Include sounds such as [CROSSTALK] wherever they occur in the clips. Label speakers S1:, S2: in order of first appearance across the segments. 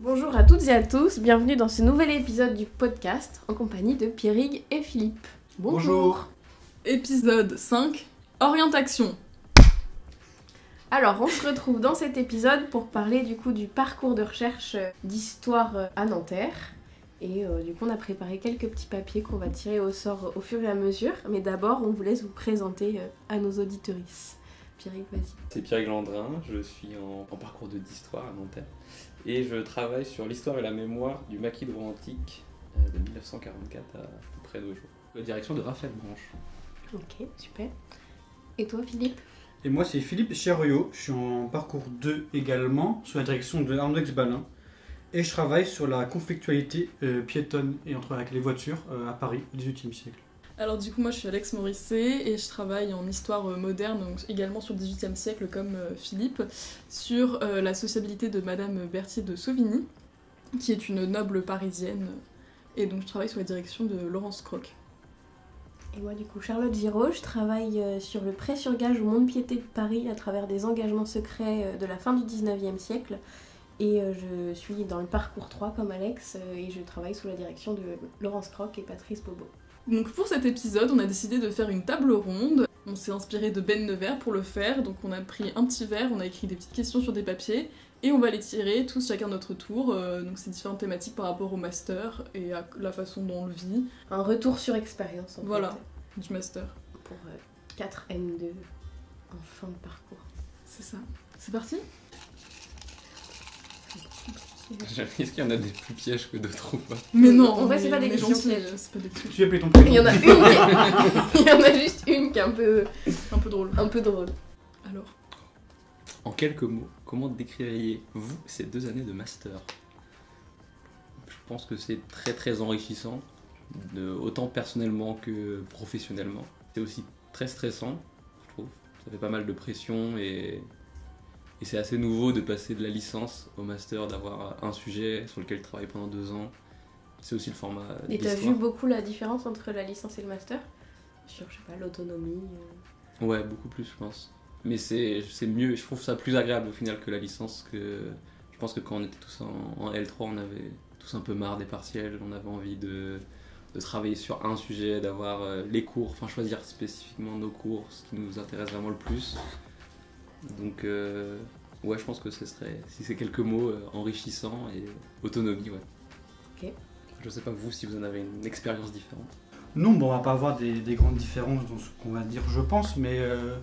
S1: Bonjour à toutes et à tous, bienvenue dans ce nouvel épisode du podcast en compagnie de Pierrig et Philippe.
S2: Bonjour.
S3: Épisode 5 Orientation.
S1: Alors, on se retrouve dans cet épisode pour parler du coup du parcours de recherche d'histoire à Nanterre. Et euh, du coup, on a préparé quelques petits papiers qu'on va tirer au sort au fur et à mesure. Mais d'abord, on vous laisse vous présenter euh, à nos auditorices. Pierrick, vas-y.
S2: C'est Pierre Glandrin, je suis en, en parcours de d'histoire à Nanterre et je travaille sur l'histoire et la mémoire du maquis de Rouen antique euh, de 1944 à peu près deux jours. La direction de Raphaël Branche.
S1: Ok, super. Et toi, Philippe?
S4: Et moi, c'est Philippe Cherio. Je suis en parcours 2 également, sous la direction de Arnaud Balin. Et je travaille sur la conflictualité euh, piétonne et entre avec les voitures euh, à Paris au XVIIIe siècle.
S3: Alors du coup moi je suis Alex Morisset et je travaille en histoire euh, moderne, donc également sur le XVIIIe siècle comme euh, Philippe, sur euh, la sociabilité de Madame Berthier de Sauvigny, qui est une noble parisienne. Et donc je travaille sous la direction de Laurence Croc.
S1: Et moi, du coup, Charlotte Giraud, je travaille sur le prêt sur gage au Mont-de-Piété de Paris à travers des engagements secrets de la fin du 19e siècle. Et je suis dans le parcours 3 comme Alex et je travaille sous la direction de Laurence Croc et Patrice Bobo.
S3: Donc pour cet épisode on a décidé de faire une table ronde. On s'est inspiré de Ben Nevers pour le faire, donc on a pris un petit verre, on a écrit des petites questions sur des papiers et on va les tirer tous chacun notre tour. Euh, donc c'est différentes thématiques par rapport au master et à la façon dont on le vit
S1: Un retour sur expérience en
S3: Voilà.
S1: fait,
S3: du master.
S1: pour euh, 4N2 en fin de parcours.
S3: C'est ça. C'est parti?
S2: Est-ce qu'il y en a des plus pièges que d'autres ou pas
S3: Mais non,
S1: En vrai, c'est pas des questions pièges.
S3: C'est pas des questions.
S4: Tu as appelé ton prénom
S1: Il y en a une qui est- [LAUGHS] Il y en a juste une qui est un peu,
S3: Un peu drôle.
S1: un peu drôle.
S3: Alors,
S2: En quelques mots, comment décririez-vous ces deux années de master? Je pense que c'est très très enrichissant, de, autant personnellement que professionnellement. C'est aussi très stressant, je trouve. Ça fait pas mal de pression et, et c'est assez nouveau de passer de la licence au master, d'avoir un sujet sur lequel travailler pendant deux ans. C'est aussi le format
S1: Et t'as vu beaucoup la différence entre la licence et le master? Sur, je sais pas, l'autonomie euh.
S2: Ouais, beaucoup plus, je pense. Mais c'est c'est mieux, je trouve ça plus agréable au final que la licence. que Je pense que quand on était tous en, en L3, on avait tous un peu marre des partiels, on avait envie de, de travailler sur un sujet, d'avoir euh, les cours, enfin choisir spécifiquement nos cours, ce qui nous intéresse vraiment le plus. Donc, euh, ouais, je pense que ce serait, si c'est quelques mots, euh, enrichissant et autonomie, ouais.
S1: Ok.
S2: Je sais pas vous si vous en avez une expérience différente.
S4: Non, bon, on va pas avoir des, des grandes différences dans ce qu'on va dire, je pense, mais euh,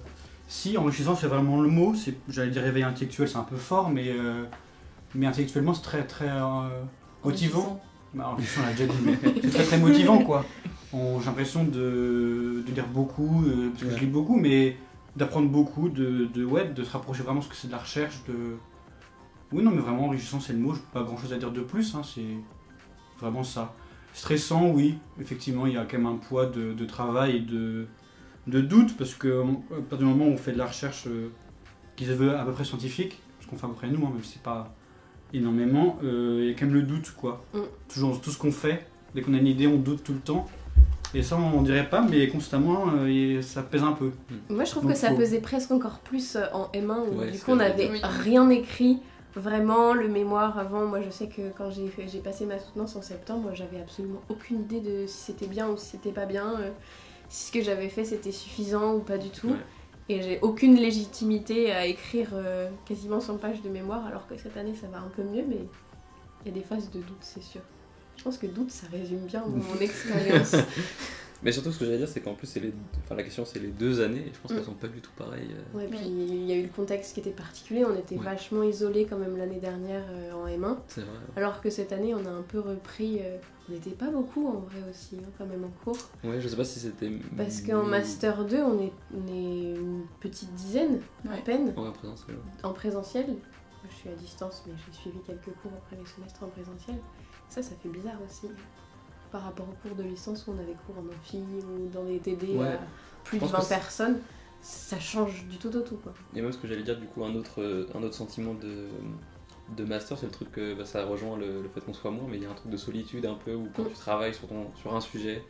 S4: si, enrichissant, c'est vraiment le mot. C'est, j'allais dire réveil intellectuel, c'est un peu fort, mais, euh, mais intellectuellement, c'est très, très euh, motivant. Bah, enrichissant, on l'a déjà dit, mais c'est très, très motivant, quoi. On- J'ai l'impression de, de lire beaucoup, euh, parce que
S2: Ouais.
S4: je lis beaucoup, mais d'apprendre beaucoup, de, de, ouais, de se rapprocher vraiment de ce que c'est de la recherche, de... Oui, non, mais vraiment, enrichissant, c'est le mot, pas grand-chose à dire de plus, hein, c'est vraiment ça. Stressant, oui, effectivement, il y a quand même un poids de, de travail et de, de doute, parce que à partir du moment où on fait de la recherche euh, qui se veut à peu près scientifique, ce qu'on fait à peu près nous, hein, même si c'est pas énormément, euh, il y a quand même le doute, quoi.
S1: Mm.
S4: Toujours tout ce qu'on fait, dès qu'on a une idée, on doute tout le temps. Et ça, on dirait pas, mais constamment, euh, et ça pèse un peu.
S1: Moi, je trouve
S4: Donc,
S1: que ça
S4: faut-
S1: pesait presque encore plus euh, en M1 où
S2: Ouais,
S1: du coup on n'avait rien écrit. Vraiment, le mémoire avant, moi je sais que quand j'ai fait- j'ai passé ma soutenance en septembre, j'avais absolument aucune idée de si c'était bien ou si c'était pas bien, euh, si ce que j'avais fait c'était suffisant ou pas du tout.
S2: Ouais.
S1: Et j'ai aucune légitimité à écrire euh, quasiment 100 pages de mémoire, alors que cette année ça va un peu mieux, mais il y a des phases de doute, c'est sûr. Je pense que doute ça résume bien mon [LAUGHS] expérience.
S2: Mais surtout, ce que j'allais dire, c'est qu'en plus, c'est les... enfin, la question, c'est les deux années, et je pense
S1: Mm.
S2: qu'elles sont pas du tout pareilles. euh.
S1: Ouais, puis il y a eu le contexte qui était particulier, on était
S2: Ouais.
S1: vachement isolés quand même l'année dernière euh, en M1,
S2: C'est vrai. ouais.
S1: alors que cette année on a un peu repris. euh, on n'était pas beaucoup en vrai aussi, hein, quand même en cours.
S2: Ouais, je sais pas si c'était.
S1: Parce qu'en Master 2, on est, on est une petite dizaine à peine
S2: Ouais, en présentiel. ouais.
S1: en présentiel. Je suis à distance, mais j'ai suivi quelques cours après les semestres en présentiel. Ça, ça fait bizarre aussi. Par rapport aux cours de licence où on avait cours en amphi ou dans des TD
S2: Ouais.
S1: à plus de
S2: Je pense
S1: 20
S2: que c'est-
S1: personnes, ça change du tout au tout quoi.
S2: Et même ce que j'allais dire, du coup, un autre, euh, un autre sentiment de, de master, c'est le truc que bah, ça rejoint le, le fait qu'on soit moins, mais il y a un truc de solitude un peu où quand
S1: Mm.
S2: tu travailles sur, ton, sur un sujet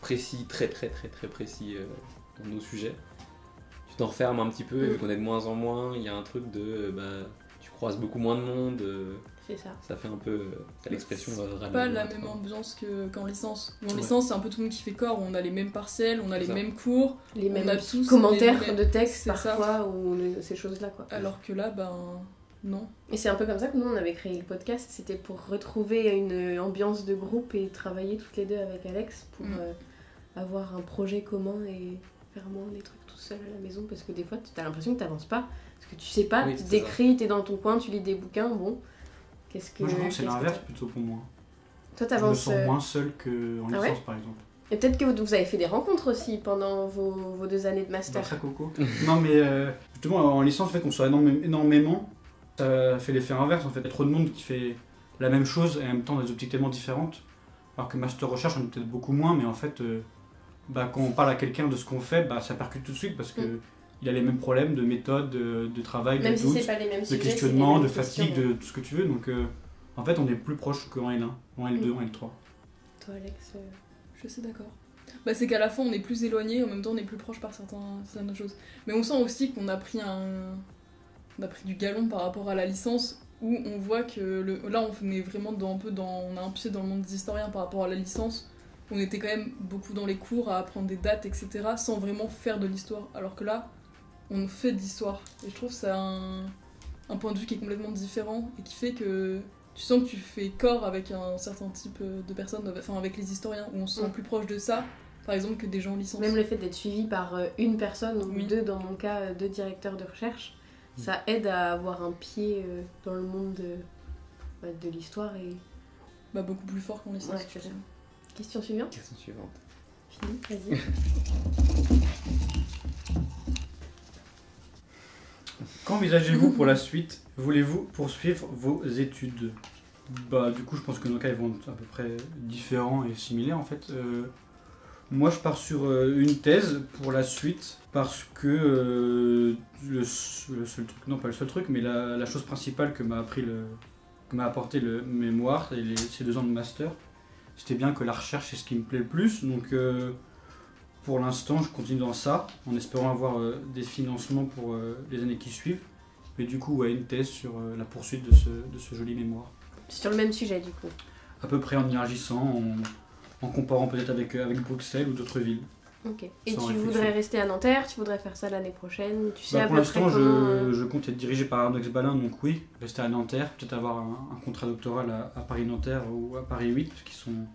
S2: précis, très très très très précis euh, dans nos sujets, tu t'enfermes un petit peu, et
S1: Mm.
S2: vu qu'on est de moins en moins, il y a un truc de. euh, bah, tu croises beaucoup moins de monde. euh,
S1: C'est ça.
S2: ça fait un peu euh, t'as l'expression euh, ras le
S3: pas la même ambiance que- qu'en licence. En
S2: Ouais.
S3: licence, c'est un peu tout le monde qui fait corps, on a les mêmes parcelles, on a les
S2: C'est ça.
S3: mêmes cours,
S1: Les
S3: On
S1: mêmes
S3: a tous
S1: commentaires
S3: les mêmes-
S1: de texte
S3: c'est ça.
S1: parfois ou ces choses-là quoi.
S3: alors que là, ben non.
S1: Et c'est un peu comme ça que nous on avait créé le podcast, c'était pour retrouver une ambiance de groupe et travailler toutes les deux avec Alex pour
S3: Mm.
S1: euh, avoir un projet commun et faire moins des trucs tout seul à la maison parce que des fois tu as l'impression que tu n'avances pas parce que tu sais pas,
S2: Oui,
S1: tu
S2: c'est
S1: t'écris, tu es dans ton coin, tu lis des bouquins, bon. Qu'est-ce que
S4: Moi, je trouve que c'est l'inverse plutôt pour moi.
S1: Toi
S4: Je me
S1: t'avances
S4: sens moins seul qu'en
S1: Ah
S4: licence,
S1: ouais
S4: par exemple.
S1: et peut-être que vous, vous avez fait des rencontres aussi pendant vos, vos deux années de master.
S4: ça, Coco [LAUGHS] Non, mais euh, justement, en licence, en fait, on sort énorme- énormément. Ça fait l'effet inverse, en fait. Il y a trop de monde qui fait la même chose et en même temps des optiques tellement différentes. Alors que master recherche, on est peut-être beaucoup moins, mais en fait, euh, bah, quand on parle à quelqu'un de ce qu'on fait, bah, ça percute tout de suite parce que
S1: Mm.
S4: Il a les mêmes problèmes de méthode, de, de travail,
S1: Même
S4: de
S1: si
S4: doute,
S1: c'est pas les mêmes
S4: de
S1: sujets, c'est les
S4: questionnement,
S1: mêmes
S4: de
S1: questions.
S4: fatigue, de tout ce que tu veux. Donc, euh, en fait, on est plus proche qu'en L1, en L2,
S1: Mm.
S4: en L3.
S1: Toi Alex, euh,
S3: Je suis d'accord. Bah, c'est qu'à la fin, on est plus éloigné, en même temps, on est plus proche par certains, certaines choses. Mais on sent aussi qu'on a pris un. On a pris du galon par rapport à la licence, où on voit que le... là, on est vraiment dans, un peu dans. On a un pied dans le monde des historiens par rapport à la licence. On était quand même beaucoup dans les cours à apprendre des dates, etc., sans vraiment faire de l'histoire. Alors que là, on fait de l'histoire. Et je trouve que c'est un... un point de vue qui est complètement différent et qui fait que tu sens que tu fais corps avec un certain type de personnes, enfin avec les historiens, où on se sent
S1: Mm.
S3: plus proche de ça, par exemple, que des gens en licence.
S1: Même le fait d'être suivi par euh, une personne ou
S3: Oui.
S1: deux, dans mon cas, euh, deux directeurs de recherche, ça aide à avoir un pied euh, dans le monde de, bah, de l'histoire. Et...
S3: Bah, beaucoup plus fort qu'en licence.
S1: Ouais, ça. Question suivante,
S2: Question suivante.
S1: Philippe, vas-y. [LAUGHS]
S4: Qu'envisagez-vous pour la suite? Voulez-vous poursuivre vos études? Bah du coup je pense que nos cas vont être à peu près différents et similaires en fait. Euh, moi je pars sur euh, une thèse pour la suite parce que euh, le, seul truc, non pas le seul truc, mais la, chose principale que m'a appris le que m'a apporté le mémoire et ces deux ans de master, c'était bien que la recherche c'est ce qui me plaît le plus. Donc pour l'instant, je continue dans ça, en espérant avoir euh, des financements pour euh, les années qui suivent. Mais du coup, ouais, une thèse sur euh, la poursuite de ce, de ce joli mémoire.
S1: Sur le même sujet, du coup.
S4: À peu près en élargissant, en, en comparant peut-être avec, avec Bruxelles ou d'autres villes.
S1: Ok. Et tu
S4: réflexion.
S1: voudrais rester à Nanterre Tu voudrais faire ça l'année prochaine Tu sais
S4: Bah,
S1: à
S4: pour l'instant, je, je compte être dirigé par Arnox Balin, donc oui, rester à Nanterre, peut-être avoir un, un contrat doctoral à, à Paris-Nanterre ou à Paris 8, parce qu'ils sont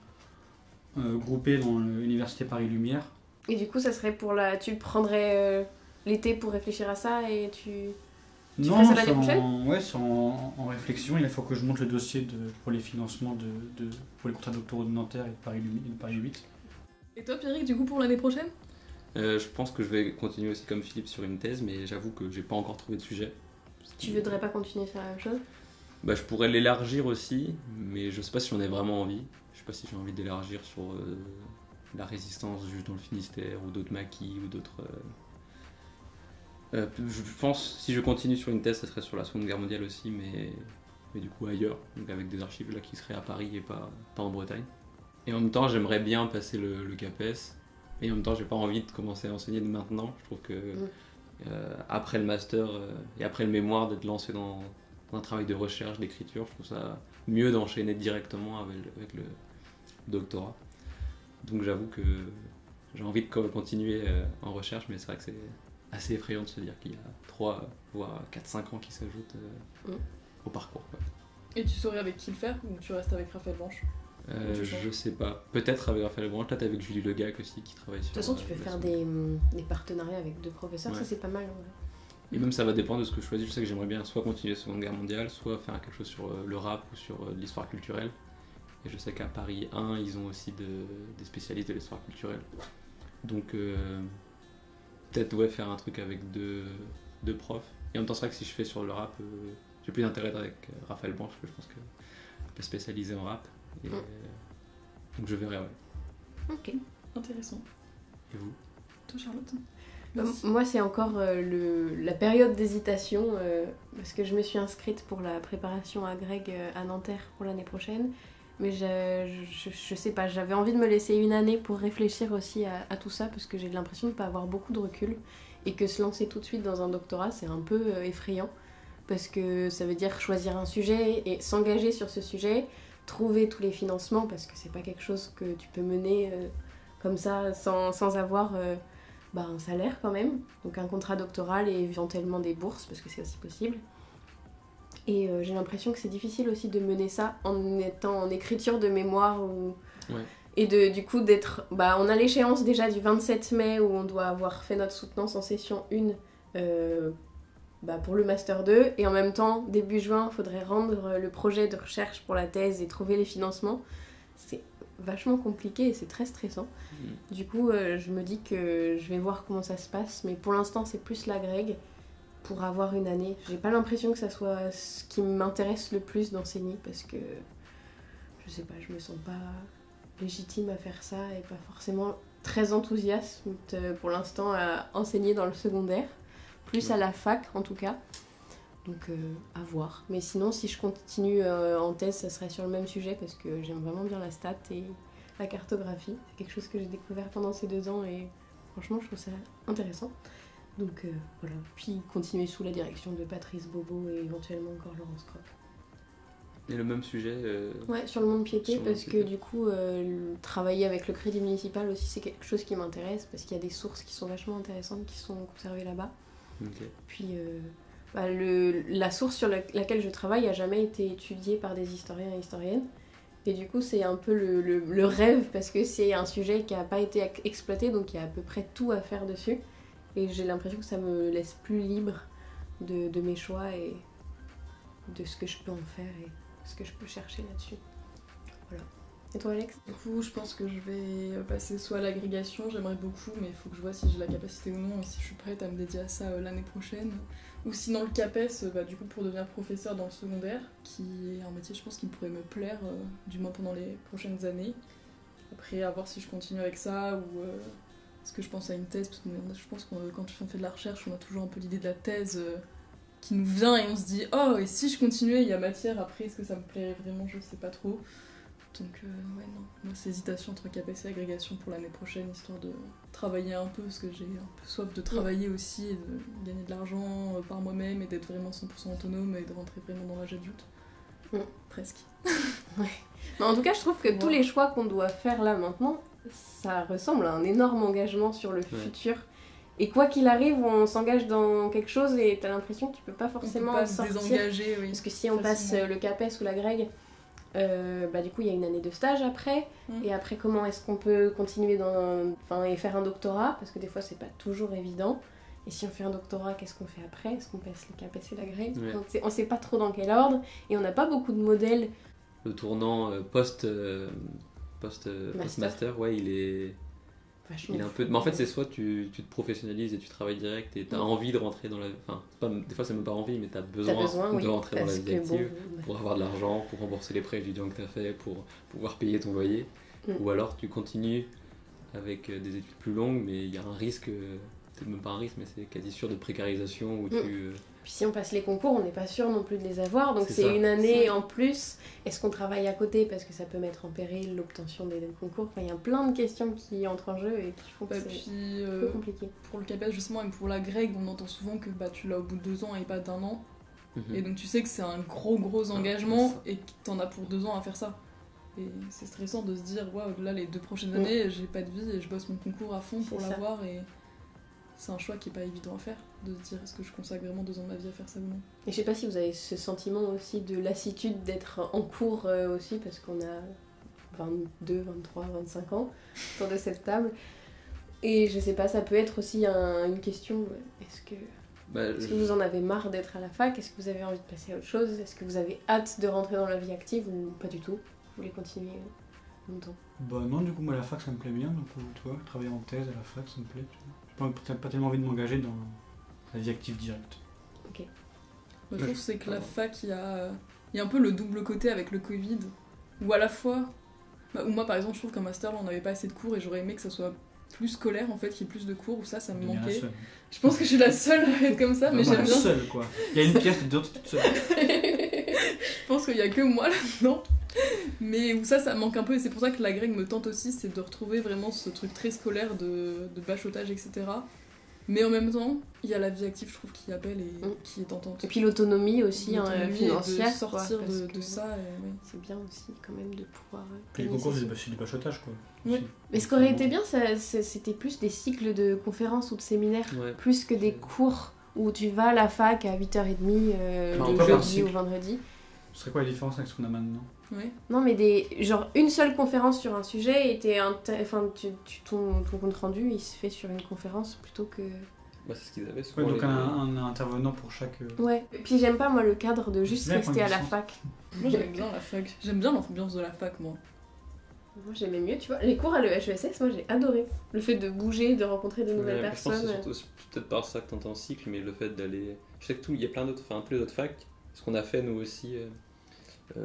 S4: groupés dans l'université Paris-Lumière.
S1: Et du coup, ça serait pour la. Tu le prendrais euh, l'été pour réfléchir à ça et tu. Tu
S4: non,
S1: ça
S4: en-
S1: prochaine?
S4: Ouais, c'est en, en réflexion. Il faut que je monte le dossier de, pour les financements de, de- pour les contrats doctoraux de Nanterre et de Paris, Lumi- et de Paris 8.
S3: Et toi, Pierrick, du coup, pour l'année prochaine?
S2: Euh, je pense que je vais continuer aussi comme Philippe sur une thèse, mais j'avoue que j'ai pas encore trouvé de sujet.
S1: Tu voudrais pas continuer sur la même chose?
S2: Bah, je pourrais l'élargir aussi, mais je sais pas si j'en ai vraiment envie. Je sais pas si j'ai envie d'élargir sur euh, la résistance juste dans le Finistère ou d'autres maquis ou d'autres. euh, euh, je pense si je continue sur une thèse, ça serait sur la Seconde Guerre mondiale aussi, mais, mais du coup ailleurs, donc avec des archives là qui seraient à Paris et pas, pas en Bretagne. Et en même temps, j'aimerais bien passer le, le CAPES, et en même temps, j'ai pas envie de commencer à enseigner de maintenant. Je trouve que
S1: Mm.
S2: euh, après le master euh, et après le mémoire, d'être lancé dans, dans un travail de recherche, d'écriture, je trouve ça mieux d'enchaîner directement avec, avec le doctorat. Donc j'avoue que j'ai envie de co- continuer euh, en recherche, mais c'est vrai que c'est assez effrayant de se dire qu'il y a 3 voire 4-5 ans qui s'ajoutent euh,
S1: Mm.
S2: au parcours. quoi.
S3: Et tu saurais avec qui le faire Ou tu restes avec Raphaël Blanche
S2: Euh, je sais pas. Peut-être avec Raphaël Branche, peut-être avec Julie Legac aussi qui travaille sur.
S1: De toute façon, tu
S2: euh,
S1: peux faire
S2: seconde.
S1: des, des partenariats avec deux professeurs, ça c'est pas mal. ouais.
S2: Et même ça va dépendre de ce que je choisis. Je sais que j'aimerais bien soit continuer la Seconde Guerre mondiale, soit faire quelque chose sur euh, le rap ou sur euh, l'histoire culturelle. Et je sais qu'à Paris 1, ils ont aussi de- des spécialistes de l'histoire culturelle. Donc euh, peut-être ouais, faire un truc avec deux, deux profs. Et en même temps, c'est vrai que si je fais sur le rap, euh, j'ai plus d'intérêt avec euh, Raphaël Branche, que je pense que peut spécialiser en rap. Et,
S1: Mm.
S2: donc je verrai, ouais.
S1: Ok.
S3: Intéressant.
S2: Et vous?
S3: Toi, Charlotte?
S1: Bah, Moi, c'est encore euh, le, la période d'hésitation euh, parce que je me suis inscrite pour la préparation à Greg euh, à Nanterre pour l'année prochaine. Mais je, je, sais pas, j'avais envie de me laisser une année pour réfléchir aussi à, tout ça parce que j'ai l'impression de ne pas avoir beaucoup de recul et que se lancer tout de suite dans un doctorat, c'est un peu euh, effrayant. parce que ça veut dire choisir un sujet et s'engager sur ce sujet, trouver tous les financements, parce que c'est pas quelque chose que tu peux mener euh, comme ça sans, sans avoir euh, bah, un salaire quand même, donc un contrat doctoral et éventuellement des bourses, parce que c'est aussi possible. Et euh, j'ai l'impression que c'est difficile aussi de mener ça en étant en écriture de mémoire ou...
S2: Ouais.
S1: Et de, du coup d'être... Bah, on a l'échéance déjà du 27 mai où on doit avoir fait notre soutenance en session 1 euh, bah, pour le Master 2. Et en même temps, début juin, il faudrait rendre le projet de recherche pour la thèse et trouver les financements. C'est vachement compliqué et c'est très stressant.
S2: Mm.
S1: Du coup, euh, je me dis que je vais voir comment ça se passe. Mais pour l'instant, c'est plus la Greg pour avoir une année. J'ai pas l'impression que ça soit ce qui m'intéresse le plus d'enseigner parce que je sais pas, je me sens pas légitime à faire ça et pas forcément très enthousiaste euh, pour l'instant à enseigner dans le secondaire, plus à la fac en tout cas. Donc euh, à voir. Mais sinon, si je continue euh, en thèse, ça serait sur le même sujet parce que j'aime vraiment bien la stat et la cartographie. C'est quelque chose que j'ai découvert pendant ces deux ans et franchement, je trouve ça intéressant. Donc euh, voilà. Puis continuer sous la direction de Patrice Bobo et éventuellement encore Laurence Croc.
S2: Et le même sujet. euh,
S1: Ouais, sur le monde piété,
S2: monde
S1: parce que du coup, euh, le- travailler avec le crédit municipal aussi, c'est quelque chose qui m'intéresse, parce qu'il y a des sources qui sont vachement intéressantes qui sont conservées là-bas. Puis euh, bah, le, la source sur la- laquelle je travaille a jamais été étudiée par des historiens et historiennes. Et du coup, c'est un peu le, le- le rêve, parce que c'est un sujet qui n'a pas été ex- exploité, donc il y a à peu près tout à faire dessus. Et j'ai l'impression que ça me laisse plus libre de, mes choix et de ce que je peux en faire et ce que je peux chercher là-dessus. Voilà. Et toi, Alex?
S3: Du coup, je pense que je vais passer soit à l'agrégation, j'aimerais beaucoup, mais il faut que je vois si j'ai la capacité ou non et si je suis prête à me dédier à ça euh, l'année prochaine. Ou sinon le CAPES, euh, bah, du coup, pour devenir professeur dans le secondaire, qui est un métier, je pense, qui pourrait me plaire, euh, du moins pendant les prochaines années. Après, à voir si je continue avec ça ou euh, est-ce que je pense à une thèse, parce que je pense que quand on fait de la recherche, on a toujours un peu l'idée de la thèse euh, qui nous vient et on se dit oh, et si je continuais, il y a matière après, est-ce que ça me plairait vraiment? Je sais pas trop. Donc, euh, ouais, non. Moi, c'est hésitation entre KPC et agrégation pour l'année prochaine, histoire de travailler un peu, parce que j'ai un peu soif de travailler aussi et de gagner de l'argent euh, par moi-même et d'être vraiment 100% autonome et de rentrer vraiment dans l'âge adulte. Presque. [LAUGHS]
S1: Mais en tout cas, je trouve que tous
S3: Ouais.
S1: les choix qu'on doit faire là maintenant, ça ressemble à un énorme engagement sur le
S2: Ouais.
S1: futur. Et quoi qu'il arrive, on s'engage dans quelque chose et t'as l'impression que tu peux pas
S3: On peut
S1: forcément
S3: pas se
S1: sortir.
S3: désengager, oui.
S1: Parce que si on passe
S3: facilement.
S1: euh, le CAPES ou la GREG, euh, bah du coup il y a une année de stage après.
S3: Mm.
S1: Et après, comment est-ce qu'on peut continuer dans, enfin, et faire un doctorat? Parce que des fois, c'est pas toujours évident. Et si on fait un doctorat, qu'est-ce qu'on fait après? Est-ce qu'on passe le CAPES et la GREG?
S2: Ouais.
S1: On sait pas trop dans quel ordre. Et on n'a pas beaucoup de modèles.
S2: Le tournant euh, post. euh, post euh,
S1: Master.
S2: post-master, ouais, il est.
S1: vachement
S2: Il est un peu. Mais en fait, c'est soit tu, tu te professionnalises et tu travailles direct et t'as
S1: Mm.
S2: envie de rentrer dans la. Enfin, pas, des fois, c'est même pas envie, mais t'as besoin,
S1: T'as besoin,
S2: de
S1: oui.
S2: rentrer dans la vie
S1: bon,
S2: active pour avoir de l'argent, pour rembourser les prêts étudiants que t'as fait, pour pouvoir payer ton loyer.
S1: Mm.
S2: Ou alors tu continues avec euh, des études plus longues, mais il y a un risque. euh, C'est même pas un risque, mais c'est quasi sûr de précarisation où
S1: Mm.
S2: tu.
S1: Puis si on passe les concours, on n'est pas sûr non plus de les avoir. Donc
S2: C'est
S1: une année en plus. Est-ce qu'on travaille à côté parce que ça peut mettre en péril l'obtention des concours? Enfin, il y a plein de questions qui entrent en jeu et qui font que
S3: Et
S1: c'est
S3: euh,
S1: peu compliqué.
S3: pour le CAPES, justement, et pour la GREG, on entend souvent que bah, tu l'as au bout de deux ans et pas d'un an.
S2: mhm.
S3: Et donc tu sais que c'est un gros gros
S2: Ah,
S3: engagement et que t'en as pour deux ans à faire ça. Et c'est stressant de se dire, waouh, là les deux prochaines
S1: Mm.
S3: années, j'ai pas de vie et je bosse mon concours à fond pour l'avoir. Et c'est un choix qui est pas évident à faire, de se dire, est-ce que je consacre vraiment deux ans de ma vie à faire ça ou non?
S1: Et je sais pas si vous avez ce sentiment aussi de lassitude d'être en cours euh, aussi, parce qu'on a 22, 23, 25 ans autour de cette table. Et je sais pas, ça peut être aussi un- une question est-ce que,
S2: Bah,
S1: est-ce que
S2: je-
S1: vous en avez marre d'être à la fac? Est-ce que vous avez envie de passer à autre chose? Est-ce que vous avez hâte de rentrer dans la vie active ou pas du tout? Vous voulez continuer euh, longtemps?
S4: Bah non, du coup, moi, la fac, ça me plaît bien. Donc, euh, tu vois, travailler en thèse à la fac, ça me plaît. tu vois. J'ai pas, peut-être pas tellement envie de m'engager dans la vie active directe.
S3: Moi, je
S2: Ouais,
S3: trouve que c'est que la fac, il y a, il y a un peu le double côté avec le Covid, où à la fois, bah, où moi par exemple, je trouve qu'un master, là, on n'avait pas assez de cours et j'aurais aimé que ça soit plus scolaire en fait, qu'il y ait plus de cours, où ça, ça me manquait. Je pense que je suis la seule à être comme ça, mais j'aime
S4: la
S3: bien.
S4: seule, quoi. Il y a une pièce, dehors, t'es toute seule.
S3: Je pense qu'il y a que moi là-dedans. Mais où ça, ça me manque un peu, et c'est pour ça que la grecque me tente aussi, c'est de retrouver vraiment ce truc très scolaire de, de bachotage, etc. Mais en même temps, il y a la vie active, je trouve, qui appelle et
S1: Mm.
S3: qui est tentante.
S1: Et puis l'autonomie aussi hein, financière.
S3: de sortir de, ça. ouais.
S1: C'est bien aussi quand même de pouvoir. euh,
S4: Puis les concours, c'est du- bachotage quoi.
S3: Ouais.
S1: Mais ce qui aurait été bien, c'était plus des cycles de conférences ou de séminaires,
S2: Ouais.
S1: plus que des cours où tu vas à la fac à 8h30 euh,
S4: Bah,
S1: le jeudi ou vendredi.
S4: Ce serait quoi la différence avec ce qu'on a maintenant?
S3: Ouais.
S1: Non, mais des genre une seule conférence sur un sujet et t'es inter- enfin, tu, tu- ton, ton compte rendu il se fait sur une conférence plutôt que.
S2: Bah, c'est ce qu'ils avaient
S4: Ouais,
S2: souvent.
S4: donc
S2: les-
S4: un, un intervenant pour chaque. euh,
S1: Ouais. Et puis j'aime pas moi le cadre de juste
S4: bien
S1: rester à la fac.
S3: Moi, j'aime bien la fac. J'aime bien l'ambiance de la fac, moi.
S1: Moi j'aimais mieux, tu vois. Les cours à l'EHESS, moi j'ai adoré. Le fait de bouger, de rencontrer de nouvelles
S2: Ouais, mais je pense que
S1: personnes.
S2: c'est peut-être par ça que t'entends en cycle, mais le fait d'aller. Je sais que tout, il y a plein d'autres, enfin les autres facs. Ce qu'on a fait nous aussi euh,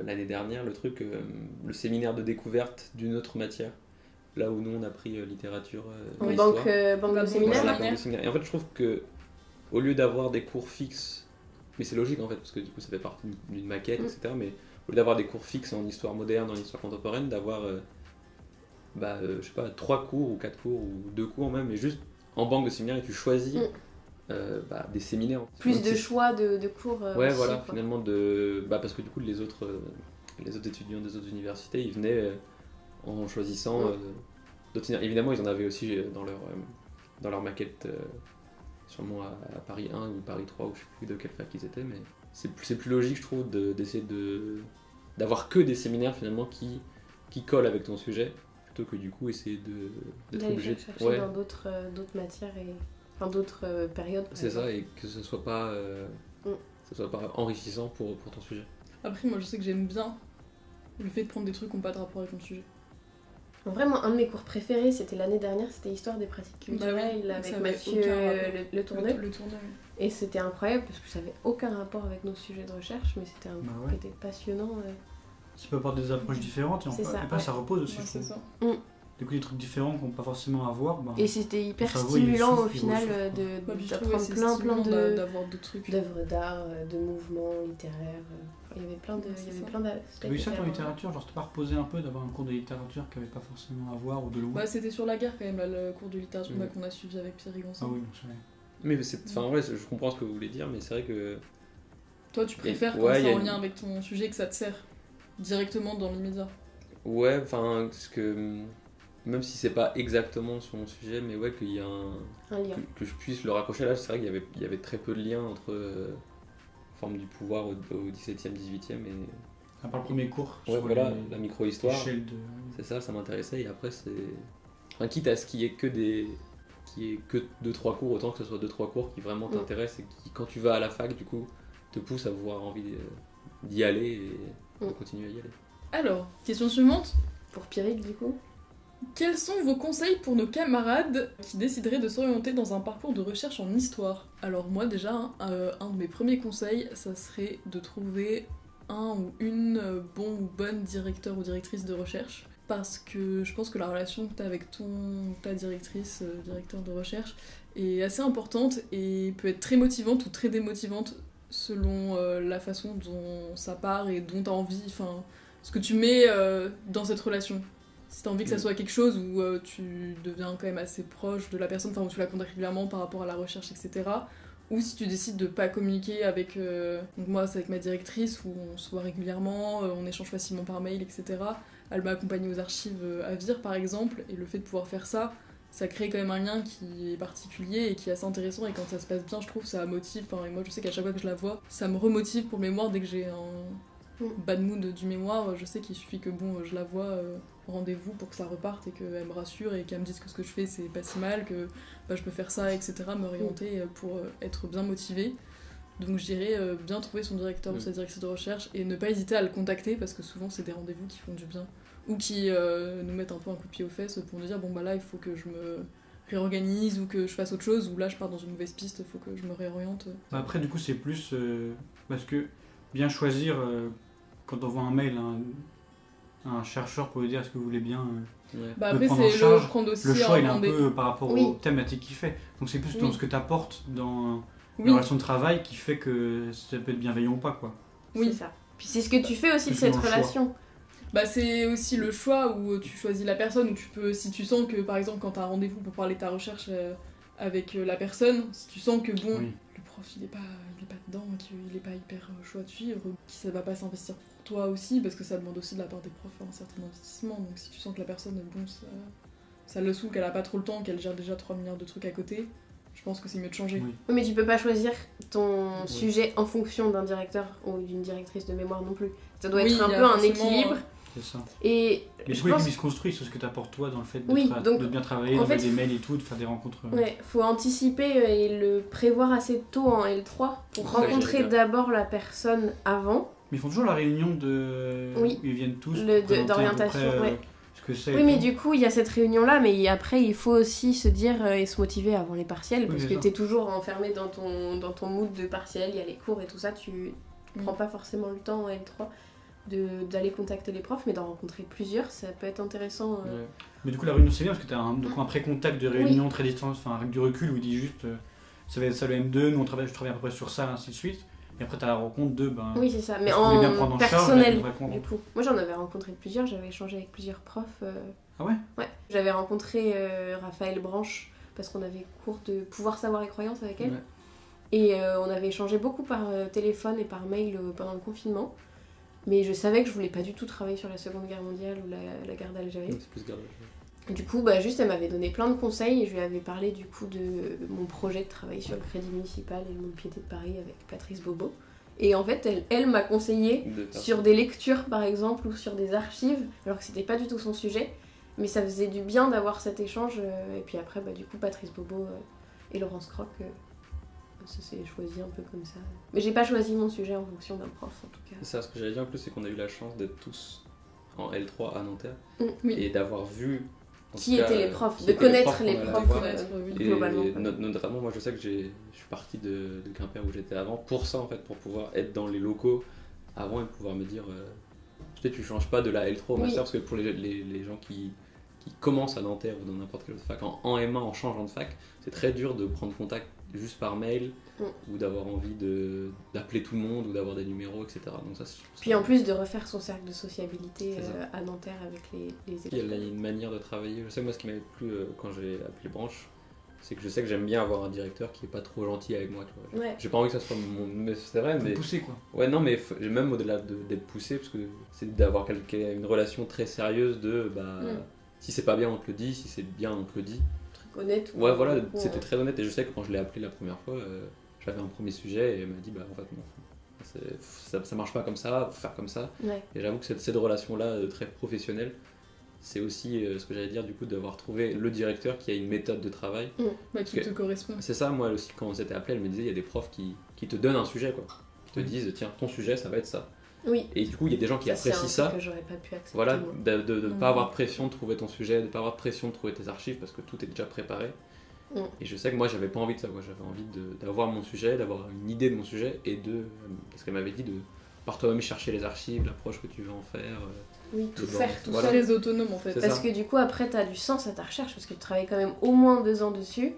S2: l'année dernière, le truc, euh, le séminaire de découverte d'une autre matière. Là où nous on a pris euh, littérature. euh,
S1: En
S2: histoire.
S1: banque, euh, de séminaire.
S2: Voilà,
S3: séminaire.
S2: la banque de séminaire. Et en fait, je trouve que au lieu d'avoir des cours fixes, mais c'est logique en fait, parce que du coup ça fait partie d'une- maquette,
S1: Mm.
S2: etc. Mais au lieu d'avoir des cours fixes en histoire moderne, en histoire contemporaine, d'avoir, euh, bah, euh, je sais pas, trois cours ou quatre cours ou deux cours même, mais juste en banque de séminaire et tu choisis
S1: Mm.
S2: Euh, bah, des séminaires.
S1: Plus de choix de, de cours. euh,
S2: Ouais,
S1: aussi,
S2: voilà,
S1: quoi.
S2: finalement, de... bah, parce que du coup, les autres, euh, les autres étudiants des autres universités, ils venaient euh, en choisissant euh, d'autres séminaires. Évidemment, ils en avaient aussi dans leur, dans leur maquette, sûrement à, à Paris 1 ou Paris 3, ou je sais plus de quelle fac ils étaient, mais c'est plus, logique, je trouve, de- d'essayer de, d'avoir que des séminaires finalement qui, qui collent avec ton sujet, plutôt que du coup essayer de, d'être obligé de.
S1: chercher
S2: Ouais,
S1: dans d'autres d'autres matières et. Enfin d'autres euh, périodes.
S2: c'est ça, et que ce soit pas. euh,
S1: Mm.
S2: ça soit pas enrichissant pour, pour ton sujet.
S3: Après, moi, je sais que j'aime bien le fait de prendre des trucs qui n'ont pas de rapport avec mon sujet.
S1: Vraiment, un de mes cours préférés, c'était l'année dernière, c'était Histoire des pratiques culturelles
S3: Bah oui, ça
S1: avec Mathieu euh, le, le Tourneux.
S3: Le, le tourneur, oui.
S1: Et c'était incroyable parce que ça avait aucun rapport avec nos sujets de recherche, mais c'était un
S4: Bah
S1: cours
S4: ouais.
S1: qui était passionnant. euh.
S4: Ça peut apporter des approches différentes et, on peut-
S1: ça,
S4: et pas
S1: ouais.
S4: ça repose aussi,
S3: Ouais,
S4: je
S3: c'est
S4: trouve.
S3: ça.
S4: Du coup, des trucs différents qu'on pas forcément avoir. bah,
S1: Et c'était hyper stimulant
S4: souffle,
S1: au final euh, de
S3: je
S1: d'apprendre
S3: ouais,
S1: plein plein de
S3: d'avoir d'autres trucs.
S1: d'œuvres d'art, euh, de mouvements littéraires. euh. Il y avait plein de, il y avait
S3: ça.
S1: plein d'aspects.
S4: T'as vu ça en littérature Genre, c'était pas reposé un peu d'avoir un cours de littérature qui avait pas forcément à voir ou de loin
S3: Bah, c'était sur la guerre quand même, là, le cours de littérature bah, qu'on a suivi avec Pierre
S4: Ah
S3: Rigonson.
S4: oui, vrai.
S2: Mais c'est, enfin, ouais, je comprends ce que vous voulez dire, mais c'est vrai que
S3: Toi, tu préfères
S2: ouais,
S3: quand
S2: y
S3: c'est
S2: a
S3: en
S2: une-
S3: lien avec ton sujet que ça te sert directement dans l'immédiat?
S2: Ouais, enfin, parce que même si c'est pas exactement sur mon sujet, mais ouais, qu'il y a un.
S1: Un lien.
S2: Que, que je puisse le raccrocher là, c'est vrai qu'il y avait, il y avait très peu de lien entre euh, forme du pouvoir au, au 17e, 18e et.
S4: À part le premier cours.
S2: Ouais,
S4: sur
S2: voilà,
S4: les-
S2: la micro-histoire.
S4: l'échelle de.
S2: C'est ça, ça m'intéressait et après c'est. Enfin, quitte à ce qu'il y ait que des. qu'il y ait que 2-3 cours, autant que ce soit 2-3 cours qui vraiment
S1: Mm.
S2: t'intéressent et qui, quand tu vas à la fac, du coup, te poussent à avoir envie d'y- d'y aller et de
S1: Mm.
S2: continuer à y aller.
S3: Alors, question suivante.
S1: Pour Pierrick, du coup
S3: Quels sont vos conseils pour nos camarades qui décideraient de s'orienter dans un parcours de recherche en histoire? Alors moi déjà, hein, euh, un de mes premiers conseils, ça serait de trouver un ou une euh, bon ou bonne directeur ou directrice de recherche. Parce que je pense que la relation que tu as avec ton, ta directrice, euh, directeur de recherche, est assez importante et peut être très motivante ou très démotivante selon la façon dont ça part et dont tu as envie, enfin, ce que tu mets dans cette relation. Si t'as envie que ça
S2: Mm.
S3: soit quelque chose où euh, tu deviens quand même assez proche de la personne, enfin où tu la contactes régulièrement par rapport à la recherche, etc. Ou si tu décides de pas communiquer avec. euh, Donc moi, c'est avec ma directrice où on se voit régulièrement, euh, on échange facilement par mail, etc. Elle m'a accompagnée aux archives à Vire par exemple, et le fait de pouvoir faire ça, ça crée quand même un lien qui est particulier et qui est assez intéressant. Et quand ça se passe bien, je trouve ça motive. Enfin, et moi, je sais qu'à chaque fois que je la vois, ça me remotive pour le mémoire dès que j'ai un
S1: Mm.
S3: bad mood du mémoire. Je sais qu'il suffit que bon, je la vois rendez-vous pour que ça reparte et qu'elle me rassure et qu'elle me dise que ce que je fais c'est pas si mal, que bah, je peux faire ça, etc. M'orienter euh, pour euh, être bien motivée. Donc je dirais euh, bien trouver son directeur ou sa directrice de recherche et ne pas hésiter à le contacter parce que souvent c'est des rendez-vous qui font du bien ou qui euh, nous mettent un peu un coup de pied aux fesses pour nous dire bon bah là il faut que je me réorganise ou que je fasse autre chose ou là je pars dans une mauvaise piste, il faut que je me réoriente.
S4: Bah après, du coup, c'est plus. euh, parce que bien choisir, quand on voit un mail, un, un chercheur pour lui dire est-ce que vous voulez bien. euh,
S3: Bah
S4: Le
S3: après
S4: prendre en
S3: c'est le
S4: charge,
S3: prendre aussi
S4: le choix, il est un
S3: des-
S4: peu par rapport
S1: Oui.
S4: aux thématiques qu'il fait. Donc c'est plus dans ce que tu apportes dans
S3: Oui,
S4: la relation de travail qui fait que ça peut être bienveillant ou pas, quoi.
S3: oui.
S1: C'est ça. Puis c'est ce que tu fais aussi de cette
S4: choix.
S1: relation.
S3: Bah c'est aussi le choix où tu choisis la personne, où tu peux, si tu sens que par exemple quand tu as un rendez-vous pour parler de ta recherche, euh, avec euh, la personne. Si tu sens que bon, prof il est pas, il est pas dedans, qu'il est pas hyper euh, chaud à te suivre, qu'il ça va pas s'investir pour toi aussi, parce que ça demande aussi de la part des profs un certain investissement. Donc si tu sens que la personne, bon, ça, ça le saoule, qu'elle a pas trop le temps, qu'elle gère déjà 3 milliards de trucs à côté, je pense que c'est mieux de changer.
S4: Oui.
S1: Oui, mais tu peux pas choisir ton
S2: Oui.
S1: sujet en fonction d'un directeur ou d'une directrice de mémoire non plus. Ça doit
S3: Oui,
S1: être un peu un équilibre.
S3: euh,
S4: C'est ça.
S1: Et
S4: Mais
S1: je pense
S4: l'équipe se construit sur ce que t'apportes toi dans le fait de,
S1: Oui,
S4: tra-
S1: donc,
S4: de bien travailler,
S1: en
S4: d'envoyer
S1: fait,
S4: des mails et tout, de faire des rencontres. euh,
S1: Ouais, faut anticiper euh, et le prévoir assez tôt en L3 pour
S2: ça
S1: rencontrer d'abord la personne avant.
S4: Mais ils font toujours la réunion de.
S1: Oui.
S4: où ils viennent tous.
S1: D'orientation,
S4: euh,
S1: ouais.
S4: Que
S1: Oui, mais du coup, il y a cette réunion-là, mais après, il faut aussi se dire euh, et se motiver avant les partiels,
S4: Oui,
S1: parce que
S4: ça.
S1: t'es toujours enfermé dans ton, dans ton mood de partiel, il y a les cours et tout ça, tu
S3: Mm.
S1: prends pas forcément le temps en L3 de- d'aller contacter les profs, mais d'en rencontrer plusieurs, ça peut être intéressant. euh.
S2: Ouais.
S4: Mais du coup, la réunion, c'est bien parce que tu as un, donc un pré-contact de réunion très distance, enfin avec du recul où il dit juste euh, ça va être ça le M2, nous on travaille, je travaille à peu près sur ça, ainsi de suite. Et après, tu as la rencontre de. Ben,
S1: Oui, c'est ça, mais
S4: bien
S1: en
S4: charge
S1: personnel, du coup. Moi, j'en avais rencontré plusieurs, j'avais échangé avec plusieurs profs. euh,
S4: Ah ouais?
S1: Ouais. J'avais rencontré euh, Raphaël Branche, parce qu'on avait cours de pouvoir, savoir et croyance avec elle.
S2: Ouais.
S1: Et euh, on avait échangé beaucoup par téléphone et par mail pendant le confinement. Mais je savais que je voulais pas du tout travailler sur la Seconde Guerre mondiale ou la, la guerre d'Algérie.
S2: C'est plus gardé.
S1: Du coup, bah, juste, elle m'avait donné plein de conseils et je lui avais parlé du coup de mon projet de travailler sur le crédit municipal et le monde piété de Paris avec Patrice Bobo. Et en fait, elle, elle m'a conseillé
S2: De
S1: sur des lectures par exemple ou sur des archives, alors que c'était pas du tout son sujet. Mais ça faisait du bien d'avoir cet échange. euh, et puis après, bah, du coup, Patrice Bobo euh, et Laurence Croc, euh, ça s'est choisi un peu comme ça. Mais j'ai pas choisi mon sujet en fonction d'un prof en tout cas.
S2: C'est ça, ce que j'allais dire en plus, c'est qu'on a eu la chance d'être tous en L3 à Nanterre
S1: Mm.
S3: Oui.
S2: et d'avoir vu.
S1: Qui étaient les profs, de
S2: étaient les
S1: connaître
S2: profs
S1: les profs,
S2: voir.
S1: euh,
S3: Connaître, oui.
S2: Et
S1: globalement,
S2: no- notamment, moi je sais que j'ai- je suis parti de, de Quimper où j'étais avant pour ça en fait, pour pouvoir être dans les locaux avant et pouvoir me dire. Euh, tu sais, tu changes pas de la L3 au
S1: Oui.
S2: master parce que pour les, les, les gens qui, qui commencent à Nanterre ou dans n'importe quelle autre fac, en, en M1 en changeant de fac, c'est très dur de prendre contact juste par mail
S1: Mm.
S2: ou d'avoir envie de- d'appeler tout le monde ou d'avoir des numéros, etc. Donc ça,
S1: Puis en plus de refaire son cercle de sociabilité euh, à Nanterre avec les, les
S2: Il y a une manière de travailler. Je sais que moi, ce qui m'avait plu euh, quand j'ai appelé Branche, c'est que je sais que j'aime bien avoir un directeur qui est pas trop gentil avec moi. Tu vois.
S1: Ouais.
S2: J'ai pas envie que ça soit mon. Mais c'est vrai, mais.
S4: pousser quoi.
S2: Ouais, non, mais f- j'ai même au-delà de- d'être poussé, parce que c'est d'avoir quelqu'un- une relation très sérieuse de. Bah,
S1: Mm.
S2: Si c'est pas bien, on te le dit. Si c'est bien, on te le dit. Ouais, voilà,
S1: Ouais.
S2: c'était très honnête. Et je sais que quand je l'ai appelé la première fois, euh, j'avais un premier sujet et elle m'a dit Bah, en fait, non. c'est- Ça, ça marche pas comme ça, faut faire comme ça.
S1: Ouais.
S2: Et j'avoue que cette, cette relation-là, euh, très professionnelle, c'est aussi euh, ce que j'allais dire du coup d'avoir trouvé le directeur qui a une méthode de travail.
S3: Bah, qui te correspond.
S2: C'est ça, moi aussi, quand on s'était appelé, elle me disait il y a des profs qui, qui te donnent un sujet, quoi. Qui te disent tiens, ton sujet, ça va être ça.
S1: Oui.
S2: Et du coup, il y a des gens qui
S1: Ça, c'est un
S2: apprécient ça.
S1: que j'aurais pas pu accepter.
S2: Voilà, de ne pas avoir de pression de trouver ton sujet, de ne pas avoir de pression de trouver tes archives parce que tout est déjà préparé.
S1: Mm.
S2: Et je sais que moi, j'avais pas envie de ça. quoi. J'avais envie de- d'avoir mon sujet, d'avoir une idée de mon sujet et de. Parce qu'elle m'avait dit de par toi-même chercher les archives, l'approche que tu veux en faire. euh,
S1: Oui, tout faire tout
S2: Voilà.
S1: seul.
S3: Très autonome en fait.
S2: C'est
S1: Parce
S2: ça.
S1: que du coup, après, t'as du sens à ta recherche parce que tu travailles quand même au moins deux ans dessus.